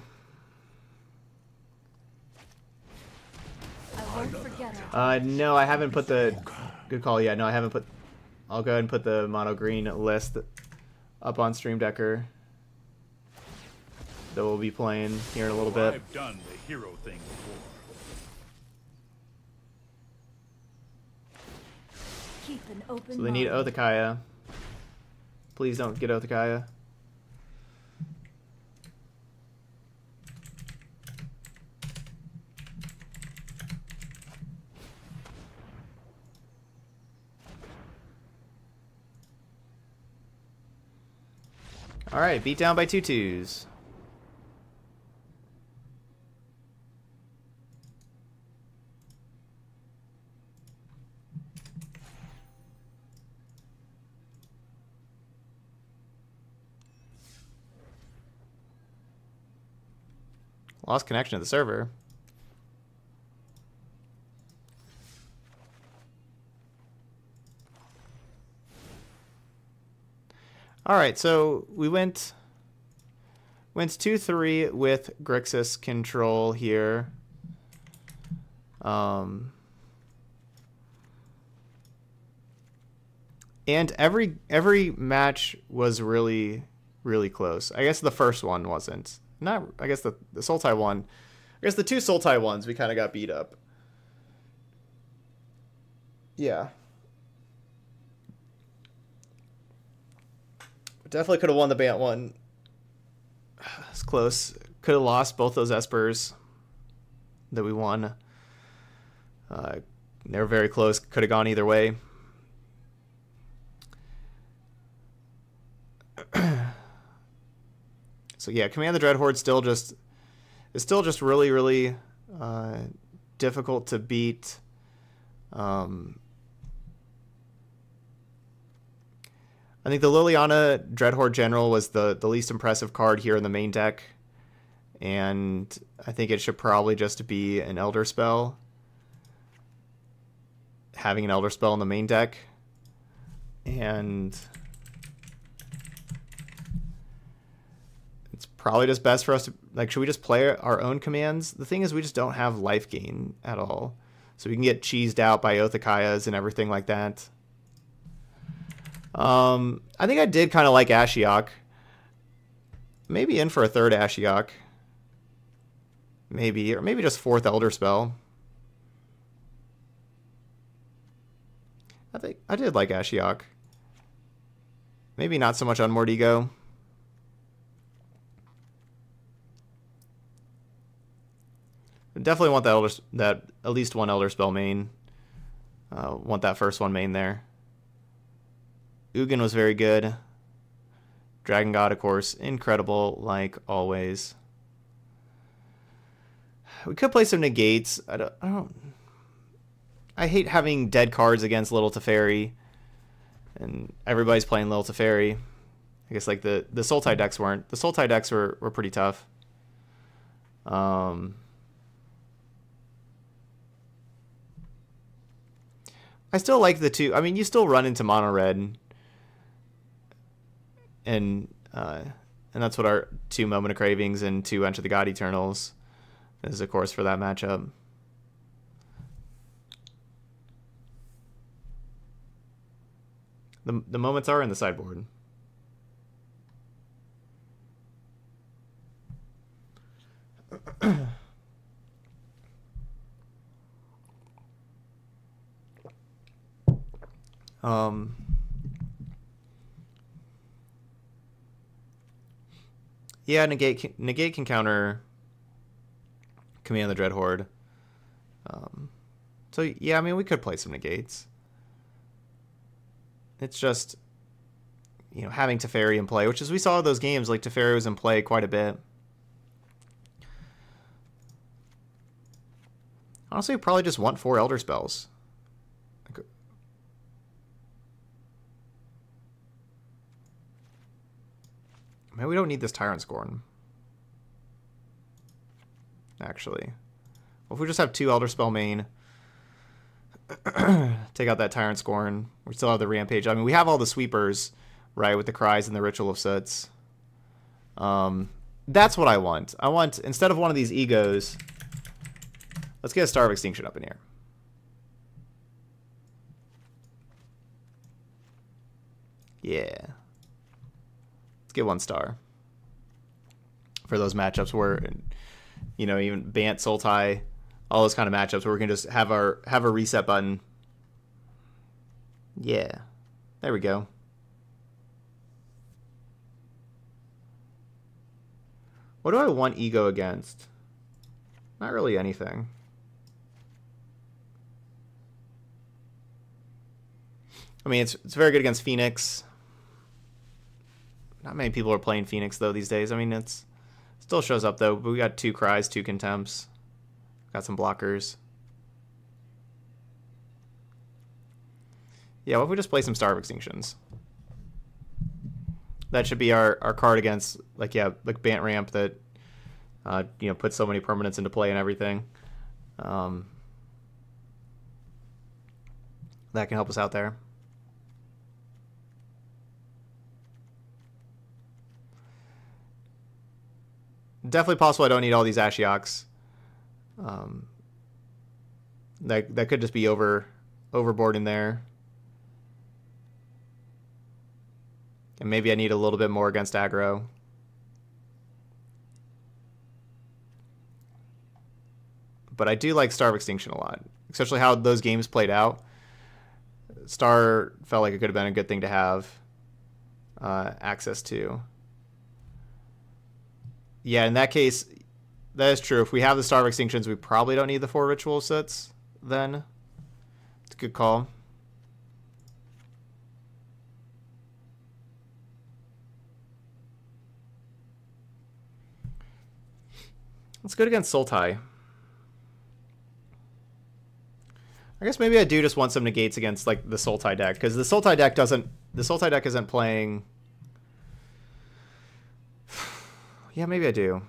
I won't forget. Uh, no, I haven't put the. Good call. Yeah, no, I haven't put. I'll go ahead and put the mono green list up on Stream Decker. That we'll be playing here in a little bit. I've done the hero thing before. Keep an open So they need. Oath of Kaya. Please don't get Oath of Kaya. All right, beat down by two twos. Lost connection to the server. All right, so we went went two three with Grixis control here. Um, and every every match was really really close. I guess the first one wasn't. Not I guess the the Sultai one. I guess the two Sultai ones we kind of got beat up. Yeah. Definitely could have won the Bant one. It's close. Could have lost both those Espers that we won. Uh, they were very close. Could have gone either way. So yeah, Command the Dreadhorde still just is still just really really uh, difficult to beat. Um, I think the Liliana Dreadhorde General was the, the least impressive card here in the main deck. And I think it should probably just be an Elder Spell. Having an Elder Spell in the main deck. And probably just best for us to, like, should we just play our own commands? The thing is, we just don't have life gain at all. So we can get cheesed out by Oath of Kayas and everything like that. Um, I think I did kind of like Ashiok. Maybe in for a third Ashiok. Maybe, or maybe just fourth Elder Spell. I think I did like Ashiok. Maybe not so much on Mordigo. Definitely want that elder, that at least one Elder Spell main. Uh, want that first one main there. Ugin was very good. Dragon God, of course, incredible like always. We could play some negates. I don't. I, don't, I hate having dead cards against Little Teferi, and everybody's playing Little Teferi. I guess like the the Sultai decks weren't. The Sultai decks were were pretty tough. Um. I still like the two. I mean, you still run into mono red, and uh, and that's what our two moment of cravings and two enter the god eternals is, of course, for that matchup. The the moments are in the sideboard. um Yeah, negate can, negate can counter command the dread horde. Um, so yeah, I mean we could play some negates. It's just you know having Teferi in play, which is we saw those games like Teferi was in play quite a bit. Honestly, we probably just want four Elder Spells. Man, we don't need this Tyrant Scorn. Actually. Well, if we just have two Elder Spell main, take out that Tyrant Scorn, we still have the Rampage. I mean, we have all the sweepers, right, with the Cries and the Ritual of Soots. Um, that's what I want. I want, instead of one of these egos, let's get a Star of Extinction up in here. Yeah. Let's get one star for those matchups where, you know, even Bant, Sultai, all those kind of matchups where we can just have our have a reset button. Yeah, there we go. What do I want ego against? Not really anything. I mean, it's it's very good against Phoenix. Not many people are playing Phoenix though these days. I mean, it's still shows up though. But we got two cries, two contempts. Got some blockers. Yeah, what if we just play some Star of Extinctions? That should be our, our card against like yeah like Bant Ramp that uh, you know puts so many permanents into play and everything. Um, that can help us out there. Definitely possible I don't need all these Ashioks. Um, that that could just be over overboard in there. And maybe I need a little bit more against aggro. But I do like Star of Extinction a lot, especially how those games played out. Star felt like it could have been a good thing to have uh, access to. Yeah, in that case, that is true. If we have the Star of Extinctions, we probably don't need the four ritual sets then. It's a good call. Let's go against Sultai. I guess maybe I do just want some negates against like the Sultai deck because the Sultai deck doesn't the Sultai deck isn't playing Yeah, maybe I do.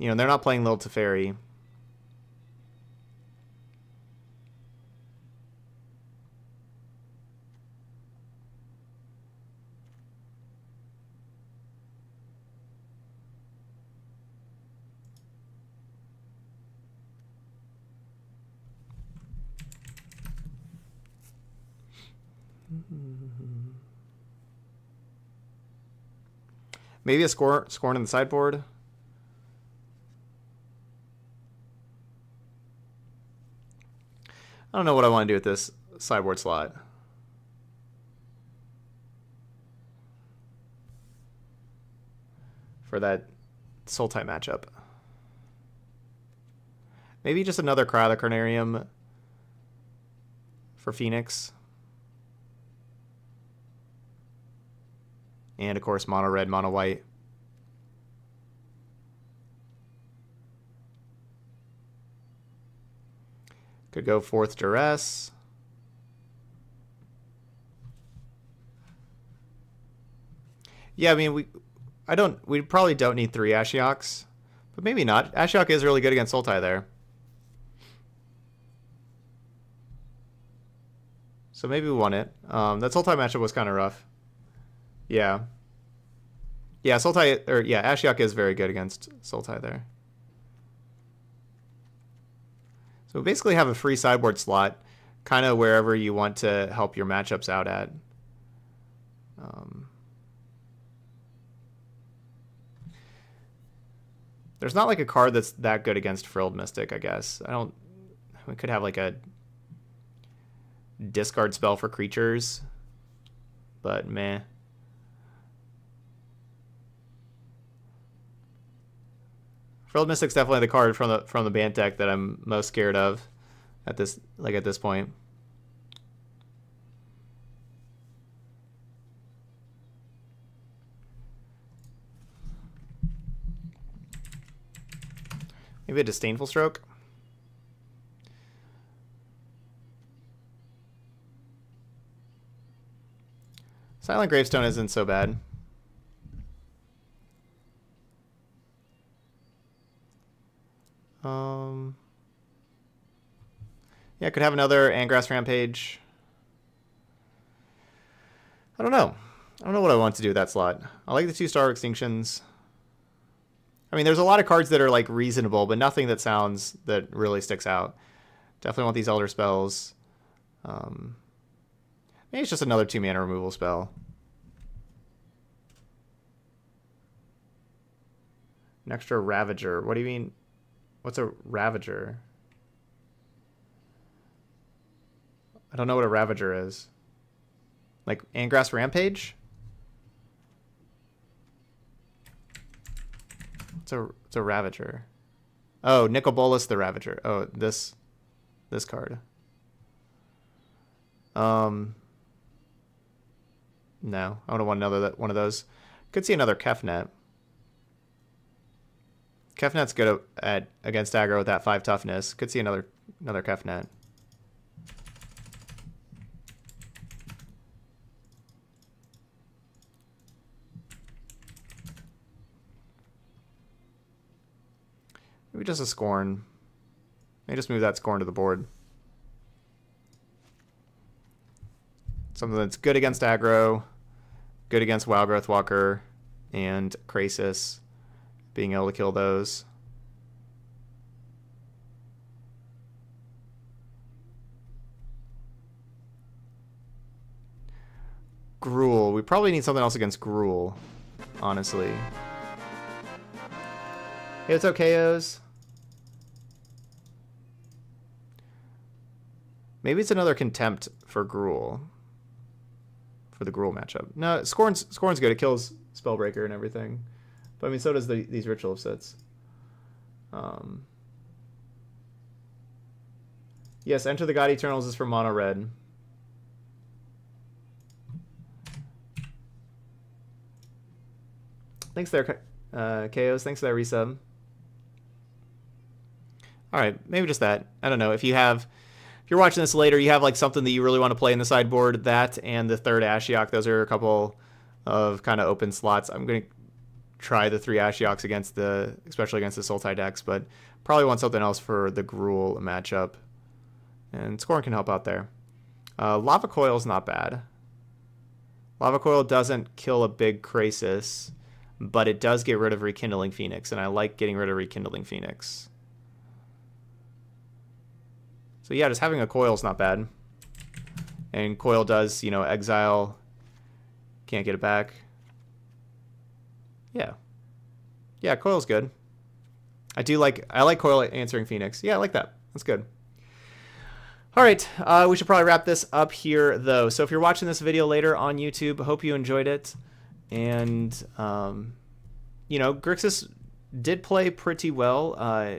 You know, they're not playing Lil Teferi. Maybe a score scoring in the sideboard. I don't know what I want to do with this sideboard slot. For that Sultai matchup. Maybe just another Cry of the Carnarium for Phoenix. and of course mono red, mono white. Could go fourth duress. Yeah, I mean we I don't we probably don't need three Ashioks. But maybe not. Ashiok is really good against Sultai there. So maybe we won it. Um, that Sultai matchup was kind of rough. Yeah. Yeah, Sultai, or yeah, Ashiok is very good against Sultai there. So basically have a free sideboard slot, kind of wherever you want to help your matchups out at. Um, there's not like a card that's that good against Frilled Mystic, I guess. I don't. We could have like a discard spell for creatures, but meh. Frilled Mystic's definitely the card from the from the Bant deck that I'm most scared of at this like at this point. Maybe a disdainful stroke. Silent Gravestone isn't so bad. Um, yeah, could have another Angrath's Rampage. I don't know. I don't know what I want to do with that slot. I like the two star extinctions. I mean, there's a lot of cards that are like reasonable, but nothing that sounds that really sticks out. Definitely want these Elder spells. Um, maybe it's just another two mana removal spell. An extra Ravager. What do you mean? What's a Ravager? I don't know what a Ravager is. Like Angrath's Rampage? It's a it's a Ravager. Oh, Nicol Bolas the Ravager. Oh, this this card. Um No, I don't want another one of those. Could see another Kefnet. Kefnet's good at against aggro with that five toughness. Could see another another Kefnet. Just a Scorn. Maybe just move that Scorn to the board. Something that's good against aggro, good against Wildgrowth Walker, and Krasis, being able to kill those. Gruul. We probably need something else against Gruul, honestly. Hey, what's up, KOs? Maybe it's another contempt for Gruul. For the Gruul matchup. No, Scorn's, Scorn's good. It kills Spellbreaker and everything. But I mean, so does the, these Ritual of Soots. Um, yes, Enter the God Eternals is for mono red. Thanks there, uh, KOs. Thanks for that resub. All right, maybe just that. I don't know. If you have, if you're watching this later, you have like something that you really want to play in the sideboard, that and the third Ashiok. Those are a couple of kind of open slots. I'm going to try the three Ashioks against the, especially against the Sultai decks, but probably want something else for the Gruul matchup. And Scorn can help out there. Uh, Lava Coil is not bad. Lava Coil doesn't kill a big Krasis, but it does get rid of Rekindling Phoenix, and I like getting rid of Rekindling Phoenix. So yeah, just having a coil is not bad. And coil does, you know, exile. Can't get it back. Yeah. Yeah, coil's good. I do like, I like coil answering Phoenix. Yeah, I like that. That's good. All right, uh, we should probably wrap this up here, though. So if you're watching this video later on YouTube, hope you enjoyed it. And, um, you know, Grixis did play pretty well. Uh,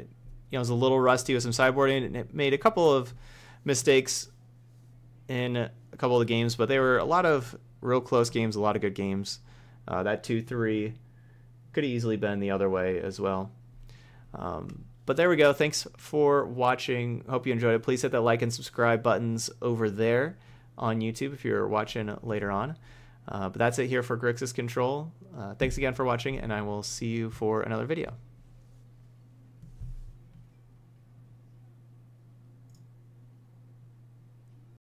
you know, was a little rusty with some sideboarding and it made a couple of mistakes in a couple of the games, but they were a lot of real close games, a lot of good games. Uh, that 2 3 could have easily been the other way as well. Um, but there we go. Thanks for watching. Hope you enjoyed it. Please hit that like and subscribe buttons over there on YouTube if you're watching later on. Uh, but that's it here for Grixis Control. Uh, thanks again for watching, and I will see you for another video.